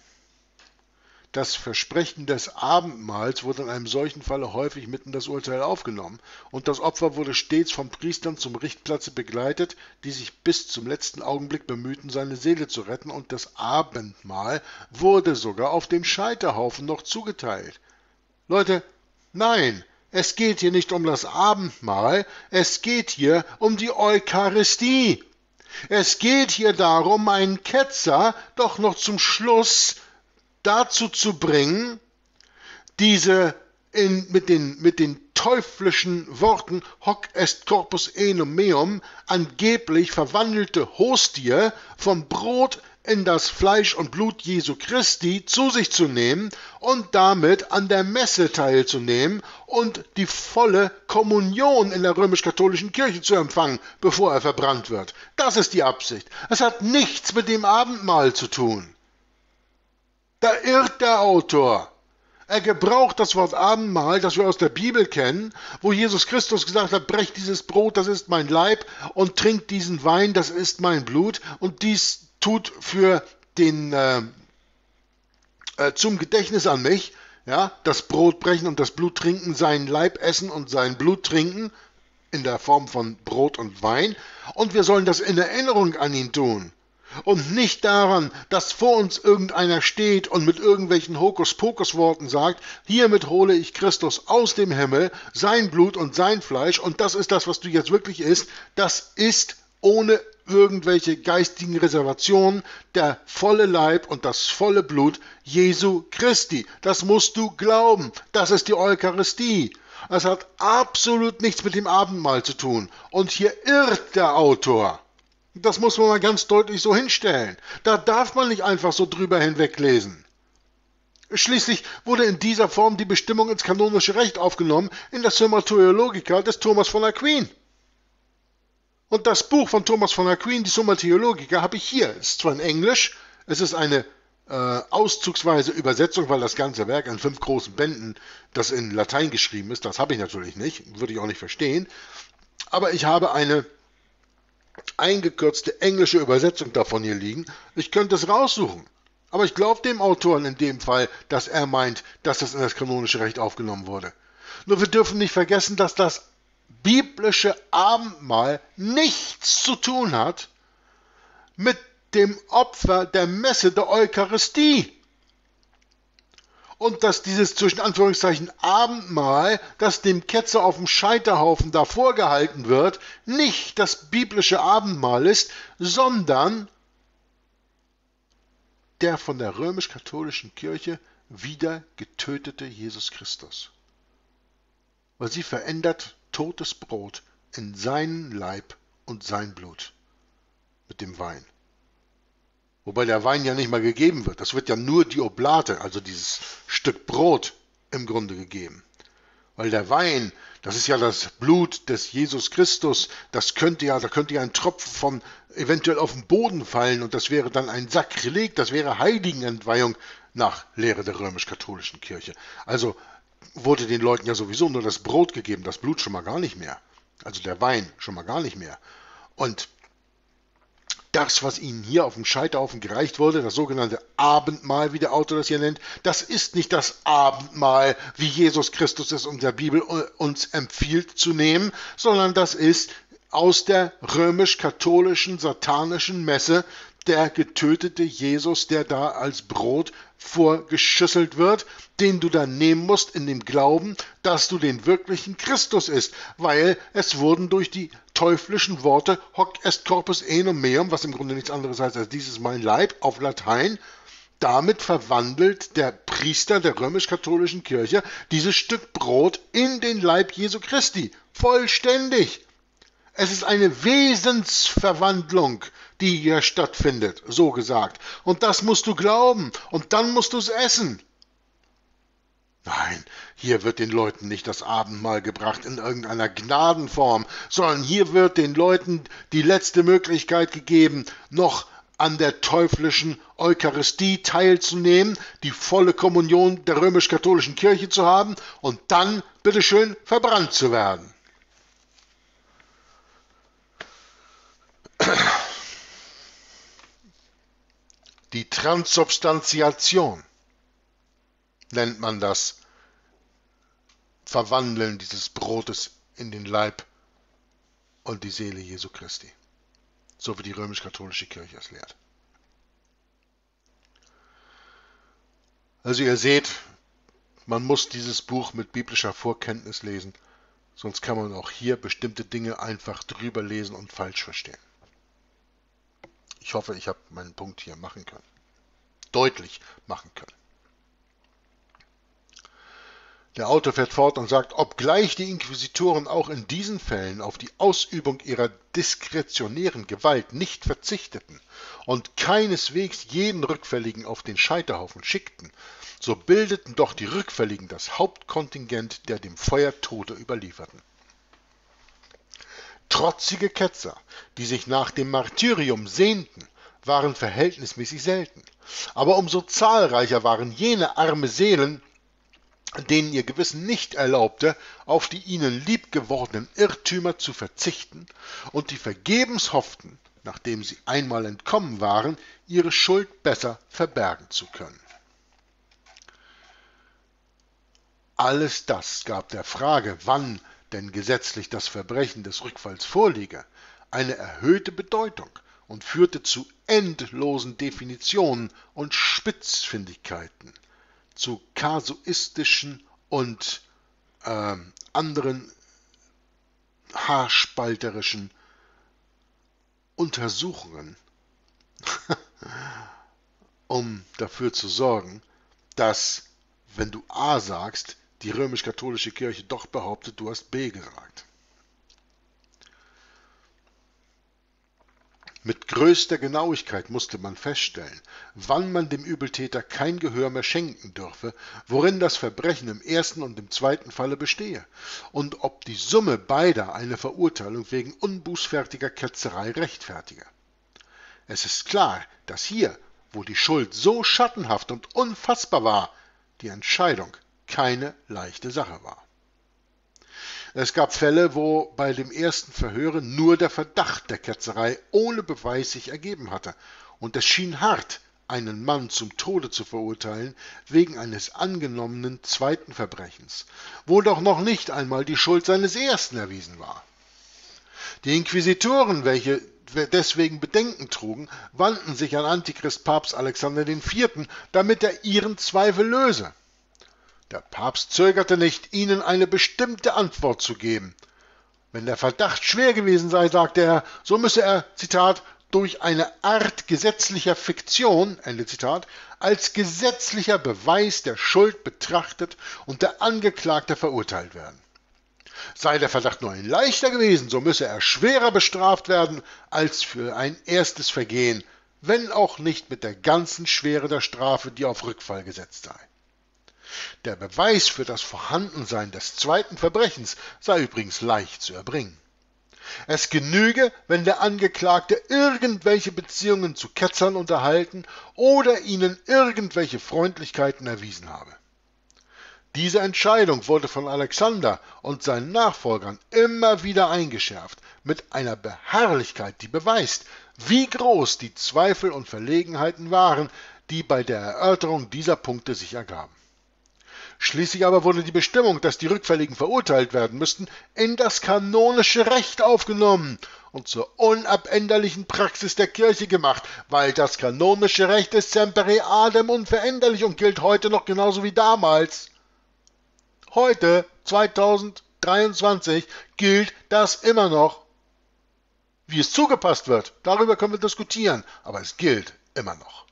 Das Versprechen des Abendmahls wurde in einem solchen Falle häufig mitten das Urteil aufgenommen, und das Opfer wurde stets von Priestern zum Richtplatze begleitet, die sich bis zum letzten Augenblick bemühten, seine Seele zu retten, und das Abendmahl wurde sogar auf dem Scheiterhaufen noch zugeteilt. Leute, nein, es geht hier nicht um das Abendmahl, es geht hier um die Eucharistie. Es geht hier darum, einen Ketzer doch noch zum Schluss dazu zu bringen, diese in, mit, den, mit den teuflischen Worten hoc est corpus enum meum angeblich verwandelte Hostie vom Brot in das Fleisch und Blut Jesu Christi zu sich zu nehmen und damit an der Messe teilzunehmen und die volle Kommunion in der römisch-katholischen Kirche zu empfangen, bevor er verbrannt wird. Das ist die Absicht. Es hat nichts mit dem Abendmahl zu tun. Da irrt der Autor. Er gebraucht das Wort Abendmahl, das wir aus der Bibel kennen, wo Jesus Christus gesagt hat, brecht dieses Brot, das ist mein Leib, und trinkt diesen Wein, das ist mein Blut, und dies tut für den äh, äh, zum Gedächtnis an mich, ja, das Brot brechen und das Blut trinken, sein Leib essen und sein Blut trinken, in der Form von Brot und Wein, und wir sollen das in Erinnerung an ihn tun. Und nicht daran, dass vor uns irgendeiner steht und mit irgendwelchen Hokuspokus-Worten sagt, hiermit hole ich Christus aus dem Himmel, sein Blut und sein Fleisch. Und das ist das, was du jetzt wirklich isst, das ist ohne irgendwelche geistigen Reservationen der volle Leib und das volle Blut Jesu Christi. Das musst du glauben. Das ist die Eucharistie. Es hat absolut nichts mit dem Abendmahl zu tun. Und hier irrt der Autor. Das muss man mal ganz deutlich so hinstellen. Da darf man nicht einfach so drüber hinweglesen. Schließlich wurde in dieser Form die Bestimmung ins kanonische Recht aufgenommen in der Summa des Thomas von Aquin. Und das Buch von Thomas von Aquin, die Summa Theologica, habe ich hier. Es ist zwar in Englisch, es ist eine äh, auszugsweise Übersetzung, weil das ganze Werk in fünf großen Bänden, das in Latein geschrieben ist, das habe ich natürlich nicht, würde ich auch nicht verstehen. Aber ich habe eine eingekürzte englische Übersetzung davon hier liegen. Ich könnte es raussuchen. Aber ich glaube dem Autoren in dem Fall, dass er meint, dass das in das kanonische Recht aufgenommen wurde. Nur wir dürfen nicht vergessen, dass das biblische Abendmahl nichts zu tun hat mit dem Opfer der Messe der Eucharistie und dass dieses zwischen Anführungszeichen Abendmahl, das dem Ketzer auf dem Scheiterhaufen davor gehalten wird, nicht das biblische Abendmahl ist, sondern der von der römisch-katholischen Kirche wieder getötete Jesus Christus. Weil sie verändert totes Brot in seinen Leib und sein Blut mit dem Wein. Wobei der Wein ja nicht mal gegeben wird. Das wird ja nur die Oblate, also dieses Stück Brot im Grunde gegeben. Weil der Wein, das ist ja das Blut des Jesus Christus, das könnte ja, da könnte ja ein Tropfen von eventuell auf den Boden fallen und das wäre dann ein Sakrileg, das wäre Heiligenentweihung nach Lehre der römisch-katholischen Kirche. Also wurde den Leuten ja sowieso nur das Brot gegeben, das Blut schon mal gar nicht mehr. Also der Wein schon mal gar nicht mehr. Und das, was ihnen hier auf dem Scheiterhaufen gereicht wurde, das sogenannte Abendmahl, wie der Autor das hier nennt, das ist nicht das Abendmahl, wie Jesus Christus es in der Bibel uns empfiehlt zu nehmen, sondern das ist aus der römisch-katholischen satanischen Messe der getötete Jesus, der da als Brot vorgeschüsselt wird, den du dann nehmen musst in dem Glauben, dass du den wirklichen Christus ist, weil es wurden durch die teuflischen Worte hoc est corpus enum meum, was im Grunde nichts anderes heißt als dieses mein Leib auf Latein, damit verwandelt der Priester der römisch-katholischen Kirche dieses Stück Brot in den Leib Jesu Christi. Vollständig. Es ist eine Wesensverwandlung, die hier stattfindet, so gesagt. Und das musst du glauben. Und dann musst du es essen. Nein, hier wird den Leuten nicht das Abendmahl gebracht in irgendeiner Gnadenform, sondern hier wird den Leuten die letzte Möglichkeit gegeben, noch an der teuflischen Eucharistie teilzunehmen, die volle Kommunion der römisch-katholischen Kirche zu haben und dann, bitteschön, verbrannt zu werden. Die Transubstantiation nennt man das Verwandeln dieses Brotes in den Leib und die Seele Jesu Christi. So wie die römisch-katholische Kirche es lehrt. Also ihr seht, man muss dieses Buch mit biblischer Vorkenntnis lesen, sonst kann man auch hier bestimmte Dinge einfach drüber lesen und falsch verstehen. Ich hoffe, ich habe meinen Punkt hier machen können. Deutlich machen können. Der Autor fährt fort und sagt, obgleich die Inquisitoren auch in diesen Fällen auf die Ausübung ihrer diskretionären Gewalt nicht verzichteten und keineswegs jeden Rückfälligen auf den Scheiterhaufen schickten, so bildeten doch die Rückfälligen das Hauptkontingent der dem Feuer Tote überlieferten. Trotzige Ketzer, die sich nach dem Martyrium sehnten, waren verhältnismäßig selten Aber umso zahlreicher waren jene arme Seelen, denen ihr Gewissen nicht erlaubte, auf die ihnen liebgewordenen Irrtümer zu verzichten und die vergebens hofften, nachdem sie einmal entkommen waren, ihre Schuld besser verbergen zu können. Alles das gab der Frage, wann denn gesetzlich das Verbrechen des Rückfalls vorliege, eine erhöhte Bedeutung und führte zu endlosen Definitionen und Spitzfindigkeiten, zu kasuistischen und äh, anderen haarspalterischen Untersuchungen, um dafür zu sorgen, dass, wenn du A sagst, die römisch-katholische Kirche doch behauptet, du hast B gesagt. Mit größter Genauigkeit musste man feststellen, wann man dem Übeltäter kein Gehör mehr schenken dürfe, worin das Verbrechen im ersten und im zweiten Falle bestehe, und ob die Summe beider eine Verurteilung wegen unbußfertiger Ketzerei rechtfertige. Es ist klar, dass hier, wo die Schuld so schattenhaft und unfassbar war, die Entscheidung keine leichte Sache war. Es gab Fälle, wo bei dem ersten Verhören nur der Verdacht der Ketzerei ohne Beweis sich ergeben hatte, und es schien hart, einen Mann zum Tode zu verurteilen wegen eines angenommenen zweiten Verbrechens, wo doch noch nicht einmal die Schuld seines ersten erwiesen war. Die Inquisitoren, welche deswegen Bedenken trugen, wandten sich an Antichrist Papst Alexander IV., damit er ihren Zweifel löse. Der Papst zögerte nicht, ihnen eine bestimmte Antwort zu geben. Wenn der Verdacht schwer gewesen sei, sagte er, so müsse er, Zitat, durch eine Art gesetzlicher Fiktion, Ende Zitat, als gesetzlicher Beweis der Schuld betrachtet und der Angeklagte verurteilt werden. Sei der Verdacht nur ein leichter gewesen, so müsse er schwerer bestraft werden als für ein erstes Vergehen, wenn auch nicht mit der ganzen Schwere der Strafe, die auf Rückfall gesetzt sei. Der Beweis für das Vorhandensein des zweiten Verbrechens sei übrigens leicht zu erbringen. Es genüge, wenn der Angeklagte irgendwelche Beziehungen zu Ketzern unterhalten oder ihnen irgendwelche Freundlichkeiten erwiesen habe. Diese Entscheidung wurde von Alexander und seinen Nachfolgern immer wieder eingeschärft, mit einer Beharrlichkeit, die beweist, wie groß die Zweifel und Verlegenheiten waren, die bei der Erörterung dieser Punkte sich ergaben. Schließlich aber wurde die Bestimmung, dass die Rückfälligen verurteilt werden müssten, in das kanonische Recht aufgenommen und zur unabänderlichen Praxis der Kirche gemacht, weil das kanonische Recht ist semper adem unveränderlich und gilt heute noch genauso wie damals. Heute, 2023, gilt das immer noch. Wie es zugepasst wird, darüber können wir diskutieren, aber es gilt immer noch.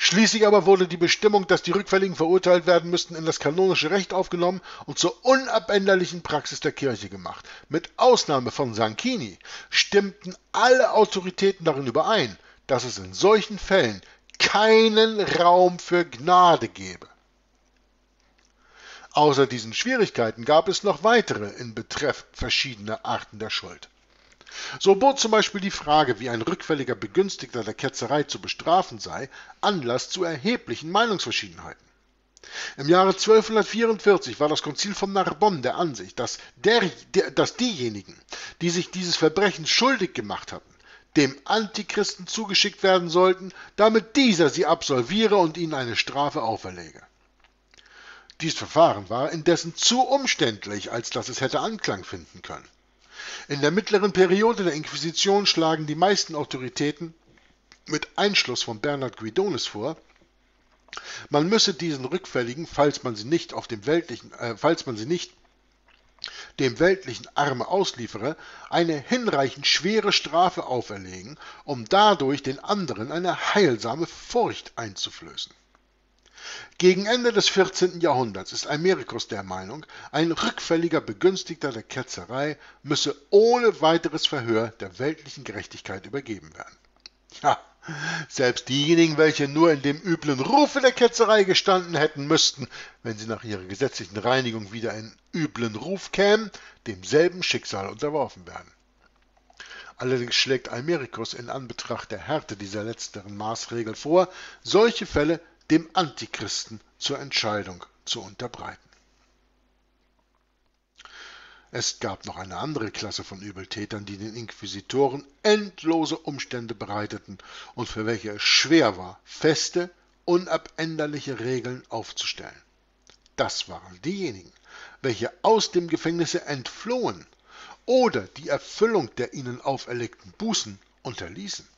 Schließlich aber wurde die Bestimmung, dass die Rückfälligen verurteilt werden müssten, in das kanonische Recht aufgenommen und zur unabänderlichen Praxis der Kirche gemacht. Mit Ausnahme von Sanchini stimmten alle Autoritäten darin überein, dass es in solchen Fällen keinen Raum für Gnade gebe. Außer diesen Schwierigkeiten gab es noch weitere in Betreff verschiedener Arten der Schuld. So bot zum Beispiel die Frage, wie ein rückfälliger Begünstigter der Ketzerei zu bestrafen sei, Anlass zu erheblichen Meinungsverschiedenheiten. Im Jahre 1244 war das Konzil von Narbonne der Ansicht, dass, der, der, dass diejenigen, die sich dieses Verbrechens schuldig gemacht hatten, dem Antichristen zugeschickt werden sollten, damit dieser sie absolviere und ihnen eine Strafe auferlege. Dies Verfahren war indessen zu umständlich, als dass es hätte Anklang finden können. In der mittleren Periode der Inquisition schlagen die meisten Autoritäten mit Einschluss von Bernhard Guidonis vor, man müsse diesen Rückfälligen, falls man sie nicht auf dem weltlichen, äh, falls man sie nicht dem weltlichen Arme ausliefere, eine hinreichend schwere Strafe auferlegen, um dadurch den anderen eine heilsame Furcht einzuflößen. Gegen Ende des 14. Jahrhunderts ist Amerikus der Meinung, ein rückfälliger Begünstigter der Ketzerei müsse ohne weiteres Verhör der weltlichen Gerechtigkeit übergeben werden. Ja, selbst diejenigen, welche nur in dem üblen Rufe der Ketzerei gestanden hätten, müssten, wenn sie nach ihrer gesetzlichen Reinigung wieder in üblen Ruf kämen, demselben Schicksal unterworfen werden. Allerdings schlägt Almericus in Anbetracht der Härte dieser letzteren Maßregel vor, solche Fälle dem Antichristen zur Entscheidung zu unterbreiten. Es gab noch eine andere Klasse von Übeltätern, die den Inquisitoren endlose Umstände bereiteten und für welche es schwer war, feste, unabänderliche Regeln aufzustellen. Das waren diejenigen, welche aus dem Gefängnisse entflohen oder die Erfüllung der ihnen auferlegten Bußen unterließen.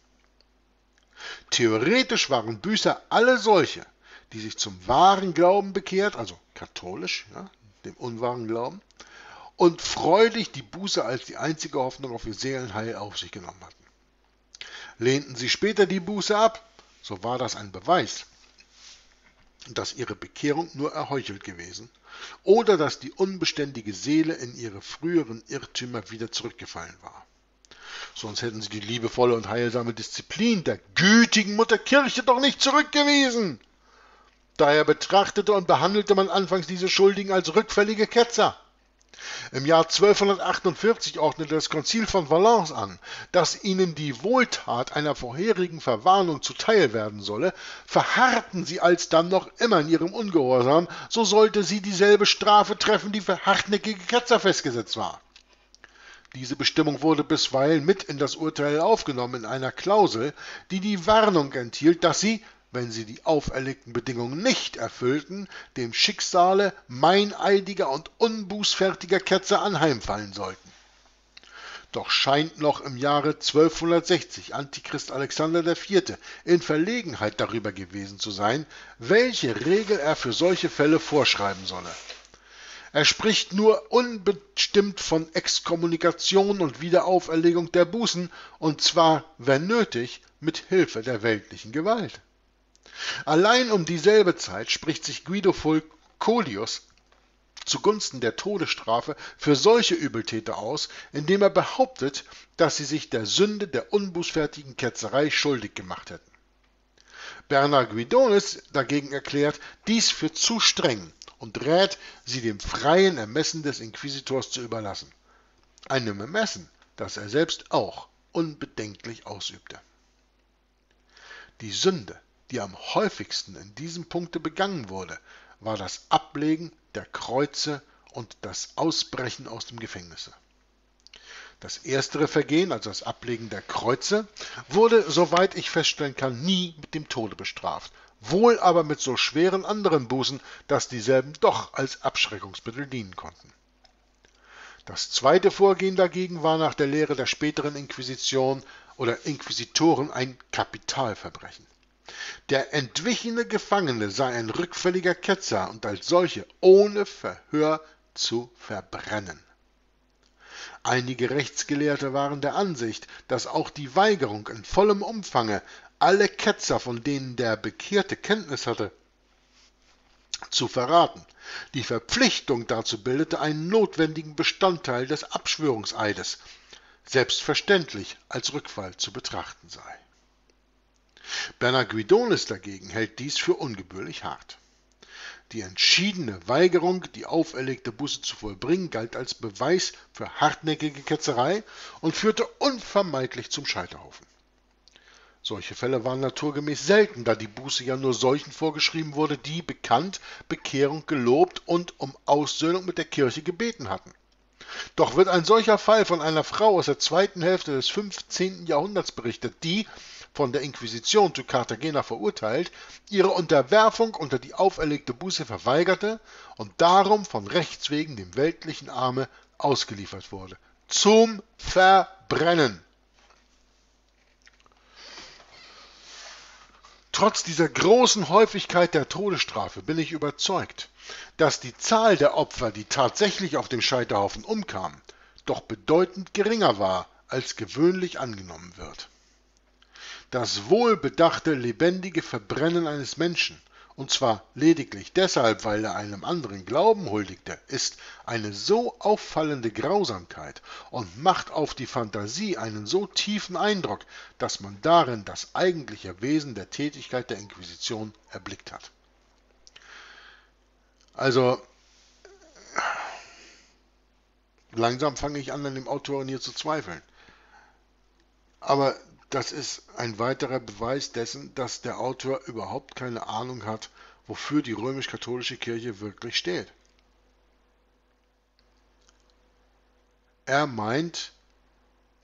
Theoretisch waren Büßer alle solche, die sich zum wahren Glauben bekehrt, also katholisch, ja, dem unwahren Glauben, und freudig die Buße als die einzige Hoffnung auf ihr Seelenheil auf sich genommen hatten. Lehnten sie später die Buße ab, so war das ein Beweis, dass ihre Bekehrung nur erheuchelt gewesen oder dass die unbeständige Seele in ihre früheren Irrtümer wieder zurückgefallen war. Sonst hätten sie die liebevolle und heilsame Disziplin der gütigen Mutter Kirche doch nicht zurückgewiesen. Daher betrachtete und behandelte man anfangs diese Schuldigen als rückfällige Ketzer. Im Jahr 1248 ordnete das Konzil von Valence an, dass ihnen die Wohltat einer vorherigen Verwarnung zuteil werden solle, verharrten sie alsdann noch immer in ihrem Ungehorsam, so sollte sie dieselbe Strafe treffen, die für hartnäckige Ketzer festgesetzt war. Diese Bestimmung wurde bisweilen mit in das Urteil aufgenommen in einer Klausel, die die Warnung enthielt, dass sie, wenn sie die auferlegten Bedingungen nicht erfüllten, dem Schicksale meineidiger und unbußfertiger Ketzer anheimfallen sollten. Doch scheint noch im Jahre 1260 Antichrist Alexander IV. in Verlegenheit darüber gewesen zu sein, welche Regel er für solche Fälle vorschreiben solle. Er spricht nur unbestimmt von Exkommunikation und Wiederauferlegung der Bußen, und zwar, wenn nötig, mit Hilfe der weltlichen Gewalt. Allein um dieselbe Zeit spricht sich Guido Fulcolius zugunsten der Todesstrafe für solche Übeltäter aus, indem er behauptet, dass sie sich der Sünde der unbußfertigen Ketzerei schuldig gemacht hätten. Bernard Guidonis dagegen erklärt dies für zu streng und rät, sie dem freien Ermessen des Inquisitors zu überlassen. Einem Ermessen, das er selbst auch unbedenklich ausübte. Die Sünde die am häufigsten in diesem Punkte begangen wurde, war das Ablegen der Kreuze und das Ausbrechen aus dem Gefängnisse. Das erstere Vergehen, also das Ablegen der Kreuze, wurde, soweit ich feststellen kann, nie mit dem Tode bestraft, wohl aber mit so schweren anderen Bußen, dass dieselben doch als Abschreckungsmittel dienen konnten. Das zweite Vorgehen dagegen war nach der Lehre der späteren Inquisition oder Inquisitoren ein Kapitalverbrechen. Der entwichene Gefangene sei ein rückfälliger Ketzer und als solche ohne Verhör zu verbrennen. Einige Rechtsgelehrte waren der Ansicht, dass auch die Weigerung in vollem Umfange alle Ketzer, von denen der Bekehrte Kenntnis hatte, zu verraten, die Verpflichtung dazu bildete einen notwendigen Bestandteil des Abschwörungseides, selbstverständlich als Rückfall zu betrachten sei. Bernard Guidonis dagegen hält dies für ungebührlich hart. Die entschiedene Weigerung, die auferlegte Buße zu vollbringen, galt als Beweis für hartnäckige Ketzerei und führte unvermeidlich zum Scheiterhaufen. Solche Fälle waren naturgemäß selten, da die Buße ja nur solchen vorgeschrieben wurde, die bekannt Bekehrung gelobt und um Aussöhnung mit der Kirche gebeten hatten. Doch wird ein solcher Fall von einer Frau aus der zweiten Hälfte des 15. Jahrhunderts berichtet, die, von der Inquisition zu Cartagena verurteilt, ihre Unterwerfung unter die auferlegte Buße verweigerte und darum von Rechts wegen dem weltlichen Arme ausgeliefert wurde. Zum Verbrennen. Trotz dieser großen Häufigkeit der Todesstrafe bin ich überzeugt, dass die Zahl der Opfer, die tatsächlich auf dem Scheiterhaufen umkamen, doch bedeutend geringer war, als gewöhnlich angenommen wird. Das wohlbedachte, lebendige Verbrennen eines Menschen, und zwar lediglich deshalb, weil er einem anderen Glauben huldigte, ist eine so auffallende Grausamkeit und macht auf die Fantasie einen so tiefen Eindruck, dass man darin das eigentliche Wesen der Tätigkeit der Inquisition erblickt hat. Also, langsam fange ich an, an dem Autoren hier zu zweifeln. Aber das ist ein weiterer Beweis dessen, dass der Autor überhaupt keine Ahnung hat, wofür die römisch-katholische Kirche wirklich steht. Er meint,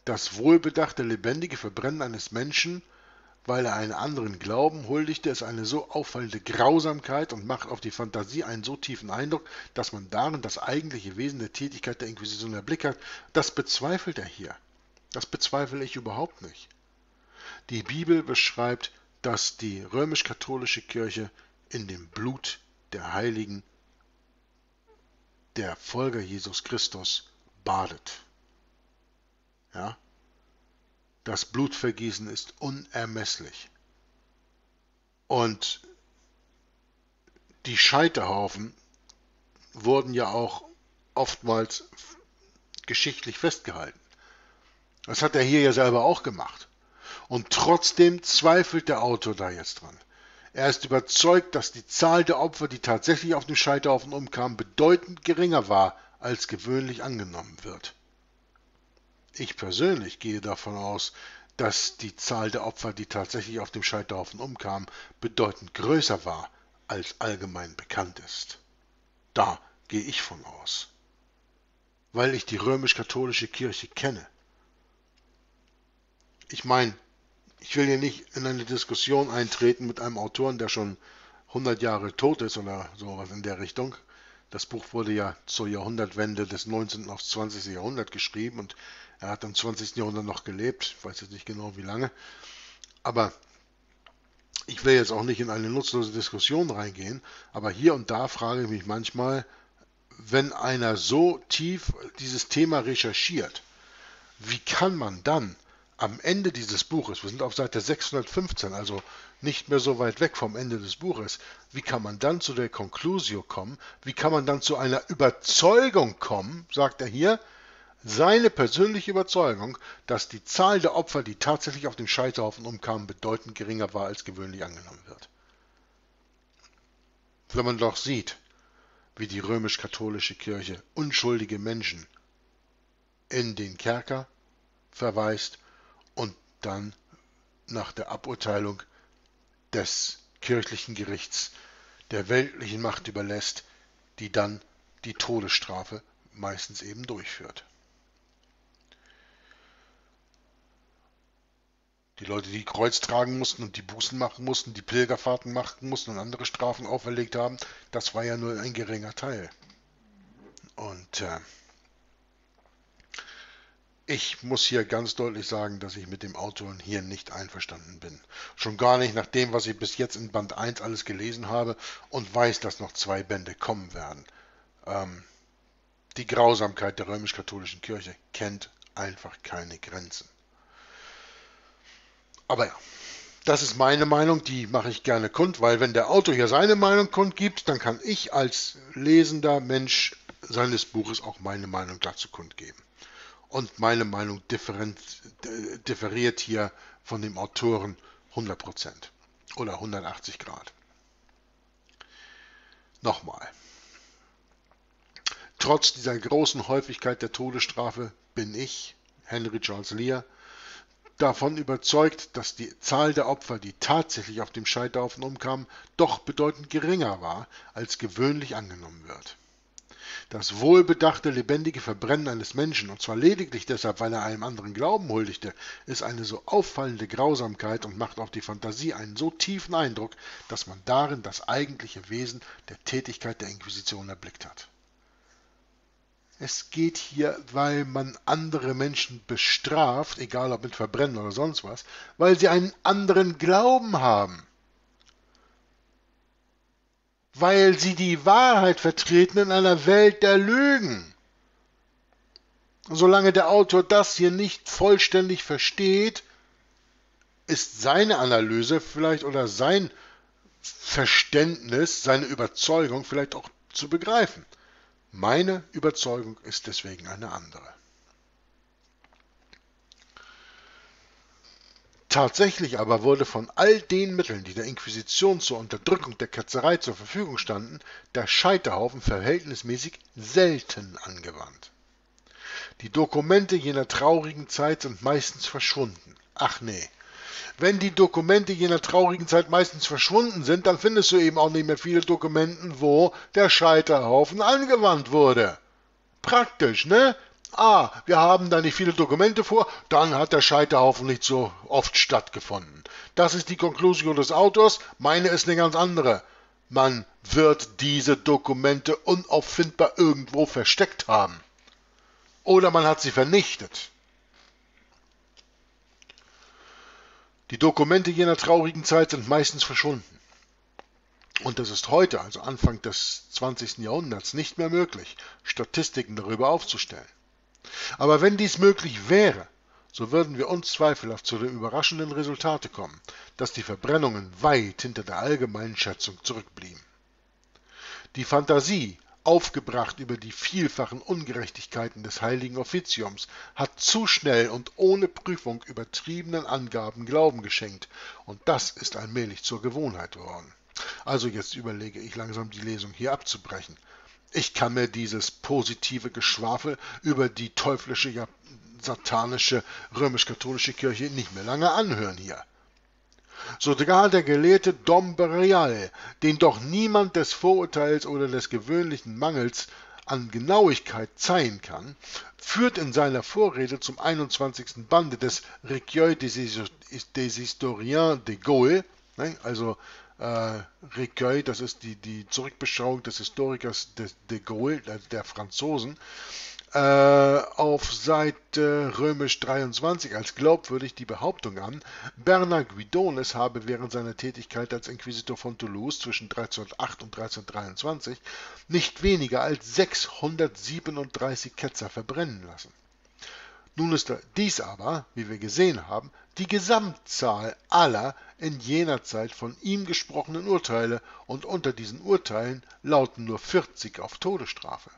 das wohlbedachte lebendige Verbrennen eines Menschen, weil er einen anderen Glauben huldigte, ist eine so auffallende Grausamkeit und macht auf die Fantasie einen so tiefen Eindruck, dass man darin das eigentliche Wesen der Tätigkeit der Inquisition erblickt hat. Das bezweifelt er hier. Das bezweifle ich überhaupt nicht. Die Bibel beschreibt, dass die römisch-katholische Kirche in dem Blut der Heiligen, der Folger Jesus Christus, badet. Ja? Das Blutvergießen ist unermesslich. Und die Scheiterhaufen wurden ja auch oftmals geschichtlich festgehalten. Das hat er hier ja selber auch gemacht. Und trotzdem zweifelt der Autor da jetzt dran. Er ist überzeugt, dass die Zahl der Opfer, die tatsächlich auf dem Scheiterhaufen umkamen, bedeutend geringer war, als gewöhnlich angenommen wird. Ich persönlich gehe davon aus, dass die Zahl der Opfer, die tatsächlich auf dem Scheiterhaufen umkamen, bedeutend größer war, als allgemein bekannt ist. Da gehe ich von aus, weil ich die römisch-katholische Kirche kenne. Ich meine, ich will hier nicht in eine Diskussion eintreten mit einem Autoren, der schon 100 Jahre tot ist oder sowas in der Richtung. Das Buch wurde ja zur Jahrhundertwende des 19. aufs 20. Jahrhundert geschrieben und er hat im 20. Jahrhundert noch gelebt, ich weiß jetzt nicht genau wie lange. Aber ich will jetzt auch nicht in eine nutzlose Diskussion reingehen, aber hier und da frage ich mich manchmal, wenn einer so tief dieses Thema recherchiert, wie kann man dann am Ende dieses Buches, wir sind auf Seite 615, also nicht mehr so weit weg vom Ende des Buches, wie kann man dann zu der Conclusio kommen, wie kann man dann zu einer Überzeugung kommen, sagt er hier, seine persönliche Überzeugung, dass die Zahl der Opfer, die tatsächlich auf dem Scheiterhaufen umkamen, bedeutend geringer war, als gewöhnlich angenommen wird. Wenn man doch sieht, wie die römisch-katholische Kirche unschuldige Menschen in den Kerker verweist und dann nach der Aburteilung des kirchlichen Gerichts der weltlichen Macht überlässt, die dann die Todesstrafe meistens eben durchführt. Die Leute, die Kreuz tragen mussten und die Bußen machen mussten, die Pilgerfahrten machen mussten und andere Strafen auferlegt haben, das war ja nur ein geringer Teil. Und äh, ich muss hier ganz deutlich sagen, dass ich mit dem Autor hier nicht einverstanden bin. Schon gar nicht nach dem, was ich bis jetzt in Band 1 alles gelesen habe und weiß, dass noch zwei Bände kommen werden. Ähm, die Grausamkeit der römisch-katholischen Kirche kennt einfach keine Grenzen. Aber ja, das ist meine Meinung, die mache ich gerne kund, weil wenn der Autor hier seine Meinung kundgibt, dann kann ich als lesender Mensch seines Buches auch meine Meinung dazu kundgeben. Und meine Meinung differiert hier von dem Autoren 100% oder 180 Grad. Nochmal. Trotz dieser großen Häufigkeit der Todesstrafe bin ich, Henry Charles Lear, davon überzeugt, dass die Zahl der Opfer, die tatsächlich auf dem Scheiterhaufen umkamen, doch bedeutend geringer war, als gewöhnlich angenommen wird. Das wohlbedachte, lebendige Verbrennen eines Menschen, und zwar lediglich deshalb, weil er einem anderen Glauben huldigte, ist eine so auffallende Grausamkeit und macht auf die Fantasie einen so tiefen Eindruck, dass man darin das eigentliche Wesen der Tätigkeit der Inquisition erblickt hat. Es geht hier, weil man andere Menschen bestraft, egal ob mit Verbrennen oder sonst was, weil sie einen anderen Glauben haben. Weil sie die Wahrheit vertreten in einer Welt der Lügen. Solange der Autor das hier nicht vollständig versteht, ist seine Analyse vielleicht oder sein Verständnis, seine Überzeugung vielleicht auch zu begreifen. Meine Überzeugung ist deswegen eine andere. Tatsächlich aber wurde von all den Mitteln, die der Inquisition zur Unterdrückung der Ketzerei zur Verfügung standen, der Scheiterhaufen verhältnismäßig selten angewandt. Die Dokumente jener traurigen Zeit sind meistens verschwunden. Ach nee. Wenn die Dokumente jener traurigen Zeit meistens verschwunden sind, dann findest du eben auch nicht mehr viele Dokumenten, wo der Scheiterhaufen angewandt wurde. Praktisch, ne? Ah, wir haben da nicht viele Dokumente vor, dann hat der Scheiterhaufen nicht so oft stattgefunden. Das ist die Konklusion des Autors, meine ist eine ganz andere. Man wird diese Dokumente unauffindbar irgendwo versteckt haben. Oder man hat sie vernichtet. Die Dokumente jener traurigen Zeit sind meistens verschwunden. Und es ist heute, also Anfang des 20. Jahrhunderts, nicht mehr möglich, Statistiken darüber aufzustellen. Aber wenn dies möglich wäre, so würden wir unzweifelhaft zu dem überraschenden Resultate kommen, dass die Verbrennungen weit hinter der allgemeinen Schätzung zurückblieben. Die Fantasie, aufgebracht über die vielfachen Ungerechtigkeiten des heiligen Offiziums, hat zu schnell und ohne Prüfung übertriebenen Angaben Glauben geschenkt, und das ist allmählich zur Gewohnheit geworden. Also jetzt überlege ich langsam die Lesung hier abzubrechen. Ich kann mir dieses positive Geschwafel über die teuflische, ja satanische römisch-katholische Kirche nicht mehr lange anhören hier. Sogar der gelehrte Dom Berial, den doch niemand des Vorurteils oder des gewöhnlichen Mangels an Genauigkeit zeihen kann, führt in seiner Vorrede zum 21. Bande des Recueil des, Historiens de Gaulle, ne, also äh, Recueil, das ist die, die Zurückbeschauung des Historikers de, de Gaulle, der, Franzosen, äh, auf Seite römisch 23 als glaubwürdig die Behauptung an, Bernard Guidones habe während seiner Tätigkeit als Inquisitor von Toulouse zwischen 1308 und 1323 nicht weniger als 637 Ketzer verbrennen lassen. Nun ist dies aber, wie wir gesehen haben, die Gesamtzahl aller in jener Zeit von ihm gesprochenen Urteile, und unter diesen Urteilen lauten nur 40 auf Todesstrafe.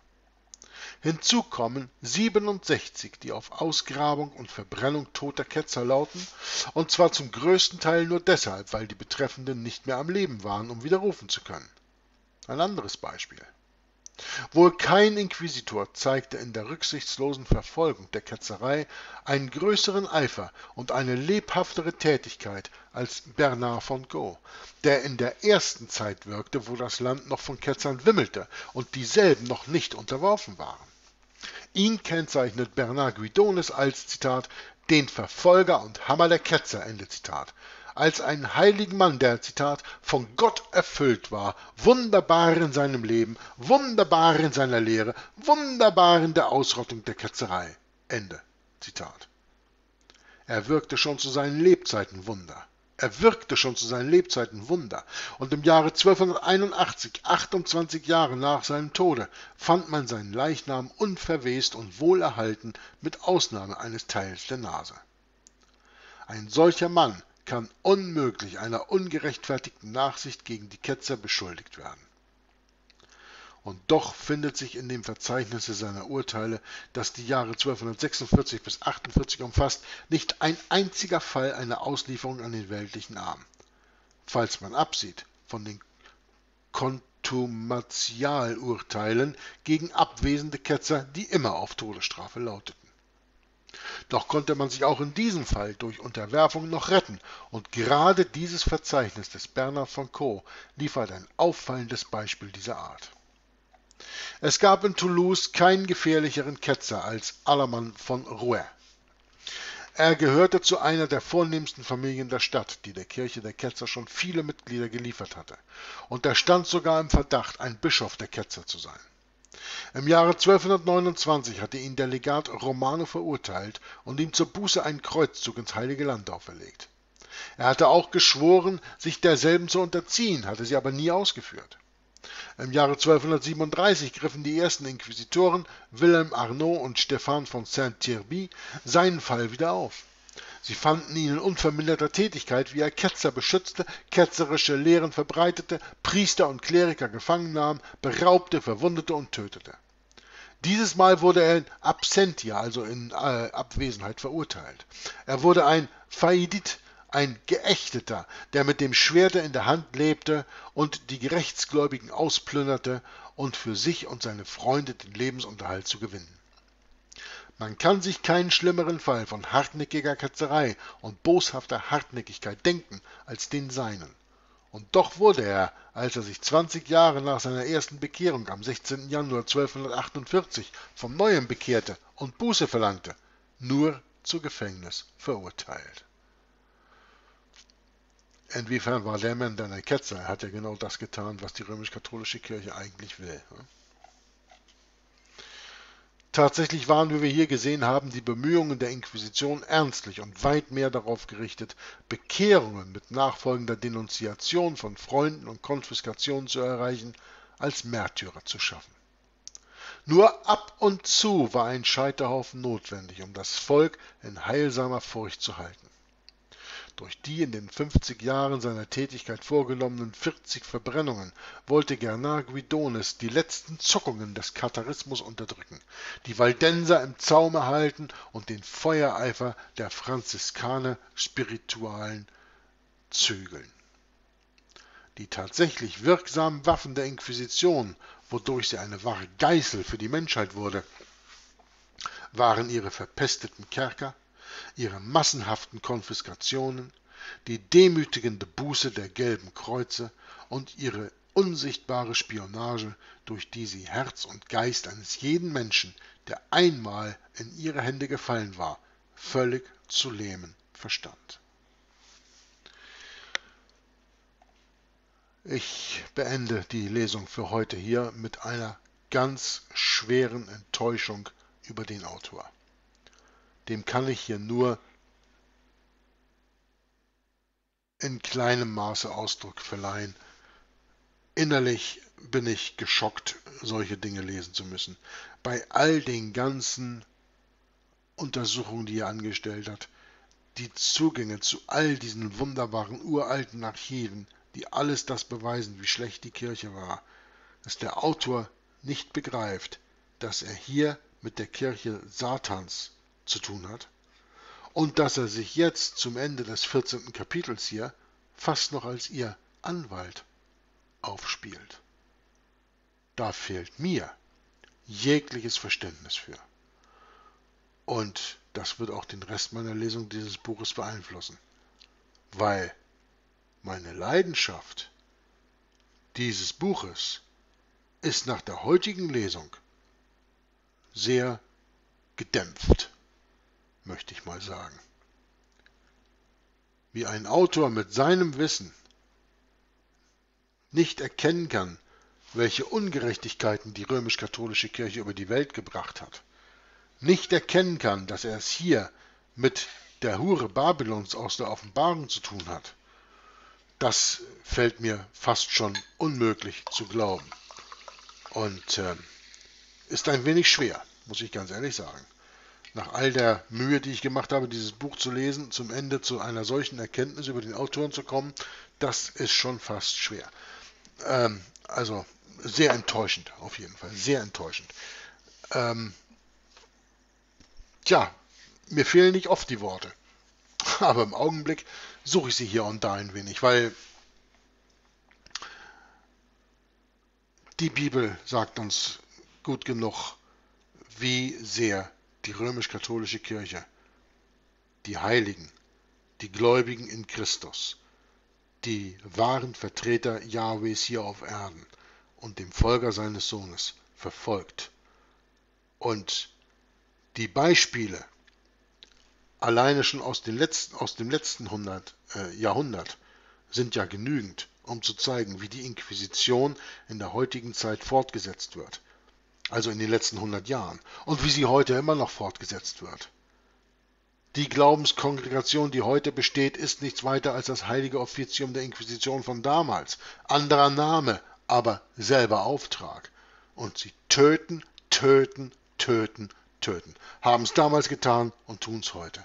Hinzu kommen 67, die auf Ausgrabung und Verbrennung toter Ketzer lauten, und zwar zum größten Teil nur deshalb, weil die Betreffenden nicht mehr am Leben waren, um widerrufen zu können. Ein anderes Beispiel. Wohl kein Inquisitor zeigte in der rücksichtslosen Verfolgung der Ketzerei einen größeren Eifer und eine lebhaftere Tätigkeit als Bernard von Gaux, der in der ersten Zeit wirkte, wo das Land noch von Ketzern wimmelte und dieselben noch nicht unterworfen waren. Ihn kennzeichnet Bernard Guidones als Zitat den Verfolger und Hammer der Ketzer, Ende Zitat, als einen heiligen Mann, der, Zitat, von Gott erfüllt war, wunderbar in seinem Leben, wunderbar in seiner Lehre, wunderbar in der Ausrottung der Ketzerei. Ende. Zitat. Er wirkte schon zu seinen Lebzeiten Wunder. Er wirkte schon zu seinen Lebzeiten Wunder, und im Jahre 1281, 28 Jahre nach seinem Tode, fand man seinen Leichnam unverwest und wohlerhalten mit Ausnahme eines Teils der Nase. Ein solcher Mann kann unmöglich einer ungerechtfertigten Nachsicht gegen die Ketzer beschuldigt werden. Und doch findet sich in dem Verzeichnis seiner Urteile, das die Jahre 1246 bis 48 umfasst, nicht ein einziger Fall einer Auslieferung an den weltlichen Arm. Falls man absieht von den Kontumatialurteilen gegen abwesende Ketzer, die immer auf Todesstrafe lauteten. Doch konnte man sich auch in diesem Fall durch Unterwerfung noch retten, und gerade dieses Verzeichnis des Bernard von Caux liefert ein auffallendes Beispiel dieser Art. Es gab in Toulouse keinen gefährlicheren Ketzer als Alaman von Rouet. Er gehörte zu einer der vornehmsten Familien der Stadt, die der Kirche der Ketzer schon viele Mitglieder geliefert hatte, und er stand sogar im Verdacht, ein Bischof der Ketzer zu sein. Im Jahre 1229 hatte ihn der Legat Romano verurteilt und ihm zur Buße einen Kreuzzug ins Heilige Land auferlegt. Er hatte auch geschworen, sich derselben zu unterziehen, hatte sie aber nie ausgeführt. Im Jahre 1237 griffen die ersten Inquisitoren, Wilhelm Arnaud und Stephan von Saint-Thierby, seinen Fall wieder auf. Sie fanden ihn in unverminderter Tätigkeit, wie er Ketzer beschützte, ketzerische Lehren verbreitete, Priester und Kleriker gefangen nahm, beraubte, verwundete und tötete. Dieses Mal wurde er in absentia, also in äh, Abwesenheit, verurteilt. Er wurde ein Faidit, ein Geächteter, der mit dem Schwerte in der Hand lebte und die Gerechtsgläubigen ausplünderte und für sich und seine Freunde den Lebensunterhalt zu gewinnen. Man kann sich keinen schlimmeren Fall von hartnäckiger Ketzerei und boshafter Hartnäckigkeit denken als den seinen. Und doch wurde er, als er sich 20 Jahre nach seiner ersten Bekehrung am 16. Januar 1248 vom Neuem bekehrte und Buße verlangte, nur zu Gefängnis verurteilt. Inwiefern war der Mann dann ein Ketzer? Er hat ja genau das getan, was die römisch-katholische Kirche eigentlich will. Tatsächlich waren, wie wir hier gesehen haben, die Bemühungen der Inquisition ernstlich und weit mehr darauf gerichtet, Bekehrungen mit nachfolgender Denunziation von Freunden und Konfiskation zu erreichen, als Märtyrer zu schaffen. Nur ab und zu war ein Scheiterhaufen notwendig, um das Volk in heilsamer Furcht zu halten. Durch die in den 50 Jahren seiner Tätigkeit vorgenommenen 40 Verbrennungen wollte Gernard Guidonis die letzten Zuckungen des Katharismus unterdrücken, die Waldenser im Zaume halten und den Feuereifer der Franziskaner Spiritualen zügeln. Die tatsächlich wirksamen Waffen der Inquisition, wodurch sie eine wahre Geißel für die Menschheit wurde, waren ihre verpesteten Kerker, ihre massenhaften Konfiskationen, die demütigende Buße der gelben Kreuze und ihre unsichtbare Spionage, durch die sie Herz und Geist eines jeden Menschen, der einmal in ihre Hände gefallen war, völlig zu lähmen verstand. Ich beende die Lesung für heute hier mit einer ganz schweren Enttäuschung über den Autor dem kann ich hier nur in kleinem Maße Ausdruck verleihen. Innerlich bin ich geschockt, solche Dinge lesen zu müssen. Bei all den ganzen Untersuchungen, die er angestellt hat, die Zugänge zu all diesen wunderbaren uralten Archiven, die alles das beweisen, wie schlecht die Kirche war, dass der Autor nicht begreift, dass er hier mit der Kirche Satans zu tun hat und dass er sich jetzt zum Ende des 14. Kapitels hier fast noch als ihr Anwalt aufspielt. Da fehlt mir jegliches Verständnis für. Und das wird auch den Rest meiner Lesung dieses Buches beeinflussen, weil meine Leidenschaft dieses Buches ist nach der heutigen Lesung sehr gedämpft möchte ich mal sagen. Wie ein Autor mit seinem Wissen nicht erkennen kann, welche Ungerechtigkeiten die römisch-katholische Kirche über die Welt gebracht hat, nicht erkennen kann, dass er es hier mit der Hure Babylons aus der Offenbarung zu tun hat, das fällt mir fast schon unmöglich zu glauben. Und äh, ist ein wenig schwer, muss ich ganz ehrlich sagen nach all der Mühe, die ich gemacht habe, dieses Buch zu lesen, zum Ende zu einer solchen Erkenntnis über den Autoren zu kommen, das ist schon fast schwer. Ähm, also sehr enttäuschend, auf jeden Fall, sehr enttäuschend. Ähm, tja, mir fehlen nicht oft die Worte, aber im Augenblick suche ich sie hier und da ein wenig, weil die Bibel sagt uns gut genug, wie sehr die römisch-katholische Kirche, die Heiligen, die Gläubigen in Christus, die wahren Vertreter Jahwes hier auf Erden und dem Folger seines Sohnes verfolgt. Und die Beispiele alleine schon aus, letzten, aus dem letzten Hundert, äh, Jahrhundert sind ja genügend, um zu zeigen, wie die Inquisition in der heutigen Zeit fortgesetzt wird also in den letzten 100 Jahren, und wie sie heute immer noch fortgesetzt wird. Die Glaubenskongregation, die heute besteht, ist nichts weiter als das heilige Offizium der Inquisition von damals. Anderer Name, aber selber Auftrag. Und sie töten, töten, töten, töten. Haben es damals getan und tun es heute.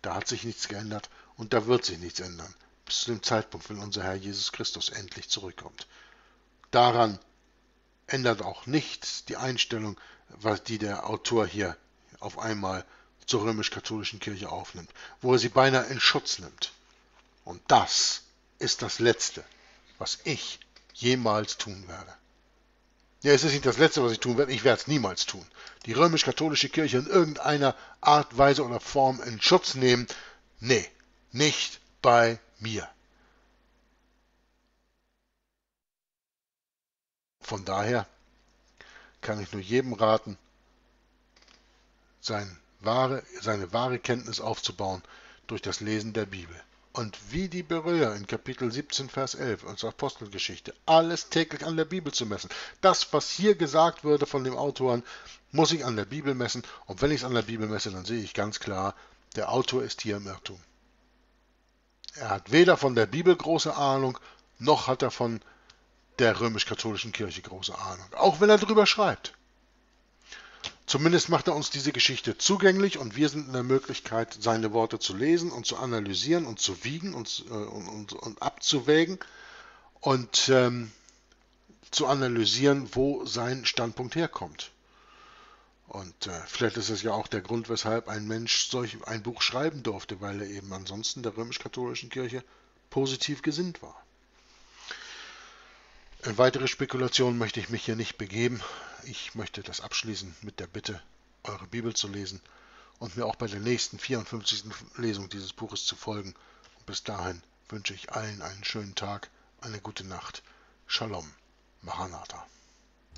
Da hat sich nichts geändert und da wird sich nichts ändern, bis zu dem Zeitpunkt, wenn unser Herr Jesus Christus endlich zurückkommt. Daran ändert auch nichts die Einstellung, was die der Autor hier auf einmal zur römisch-katholischen Kirche aufnimmt, wo er sie beinahe in Schutz nimmt. Und das ist das Letzte, was ich jemals tun werde. Ja, es ist nicht das Letzte, was ich tun werde. Ich werde es niemals tun. Die römisch-katholische Kirche in irgendeiner Art, Weise oder Form in Schutz nehmen. Nee, nicht bei mir. Von daher kann ich nur jedem raten, sein wahre, seine wahre Kenntnis aufzubauen durch das Lesen der Bibel. Und wie die Beröer in Kapitel 17, Vers 11 unserer Apostelgeschichte, alles täglich an der Bibel zu messen. Das, was hier gesagt würde von dem Autoren, muss ich an der Bibel messen. Und wenn ich es an der Bibel messe, dann sehe ich ganz klar, der Autor ist hier im Irrtum. Er hat weder von der Bibel große Ahnung, noch hat er von der römisch-katholischen Kirche große Ahnung. Auch wenn er drüber schreibt. Zumindest macht er uns diese Geschichte zugänglich und wir sind in der Möglichkeit, seine Worte zu lesen und zu analysieren und zu wiegen und, äh, und, und, und abzuwägen und ähm, zu analysieren, wo sein Standpunkt herkommt. Und äh, vielleicht ist es ja auch der Grund, weshalb ein Mensch solch ein Buch schreiben durfte, weil er eben ansonsten der römisch-katholischen Kirche positiv gesinnt war. In weitere Spekulationen möchte ich mich hier nicht begeben. Ich möchte das abschließen mit der Bitte, eure Bibel zu lesen und mir auch bei der nächsten 54. Lesung dieses Buches zu folgen. Und bis dahin wünsche ich allen einen schönen Tag, eine gute Nacht. Shalom. Maranatha.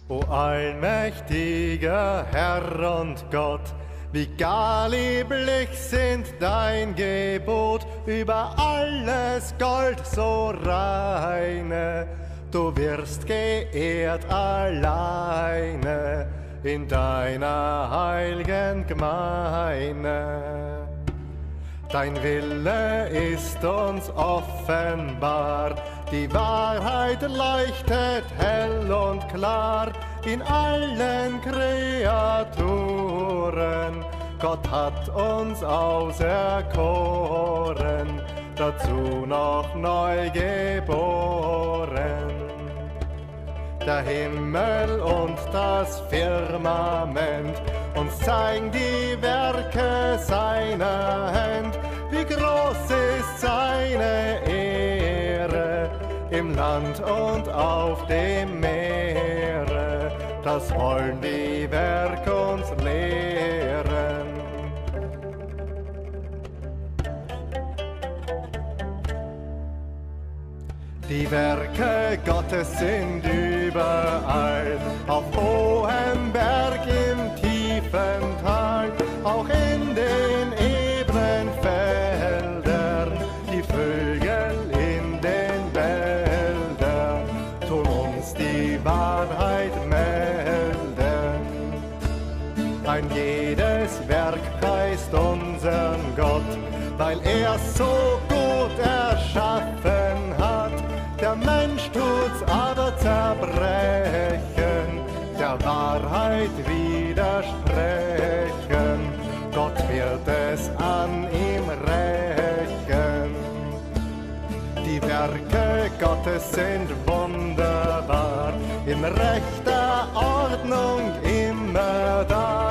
O allmächtiger Herr und Gott, wie gar lieblich sind dein Gebot, über alles Gold so reine du wirst geehrt alleine in deiner heiligen Gemeinde. Dein Wille ist uns offenbar, die Wahrheit leuchtet hell und klar in allen Kreaturen. Gott hat uns auserkoren, dazu noch neu geboren der Himmel und das Firmament uns zeigen die Werke seiner Hand. Wie groß ist seine Ehre im Land und auf dem Meere, das wollen die Werke uns lehren. Die Werke Gottes sind überall, auf hohem Berg, im tiefen Tal, auch in den ebenen Feldern, die Vögel in den Wäldern, tun uns die Wahrheit melden. Ein jedes Werk preist unseren Gott, weil er so zerbrechen, der Wahrheit widersprechen. Gott wird es an ihm rächen. Die Werke Gottes sind wunderbar, in rechter Ordnung immer da.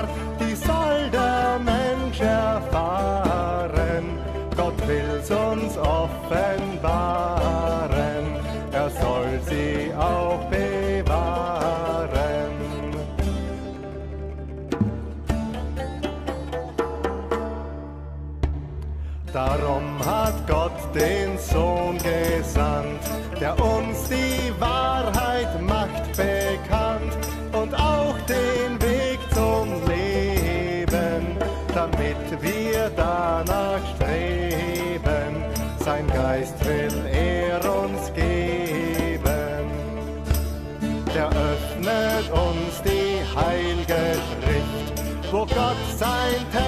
Den Sohn gesandt, der uns die Wahrheit macht bekannt und auch den Weg zum Leben, damit wir danach streben. Sein Geist will er uns geben öffnet uns die heilige Schrift, wo Gott sein Testament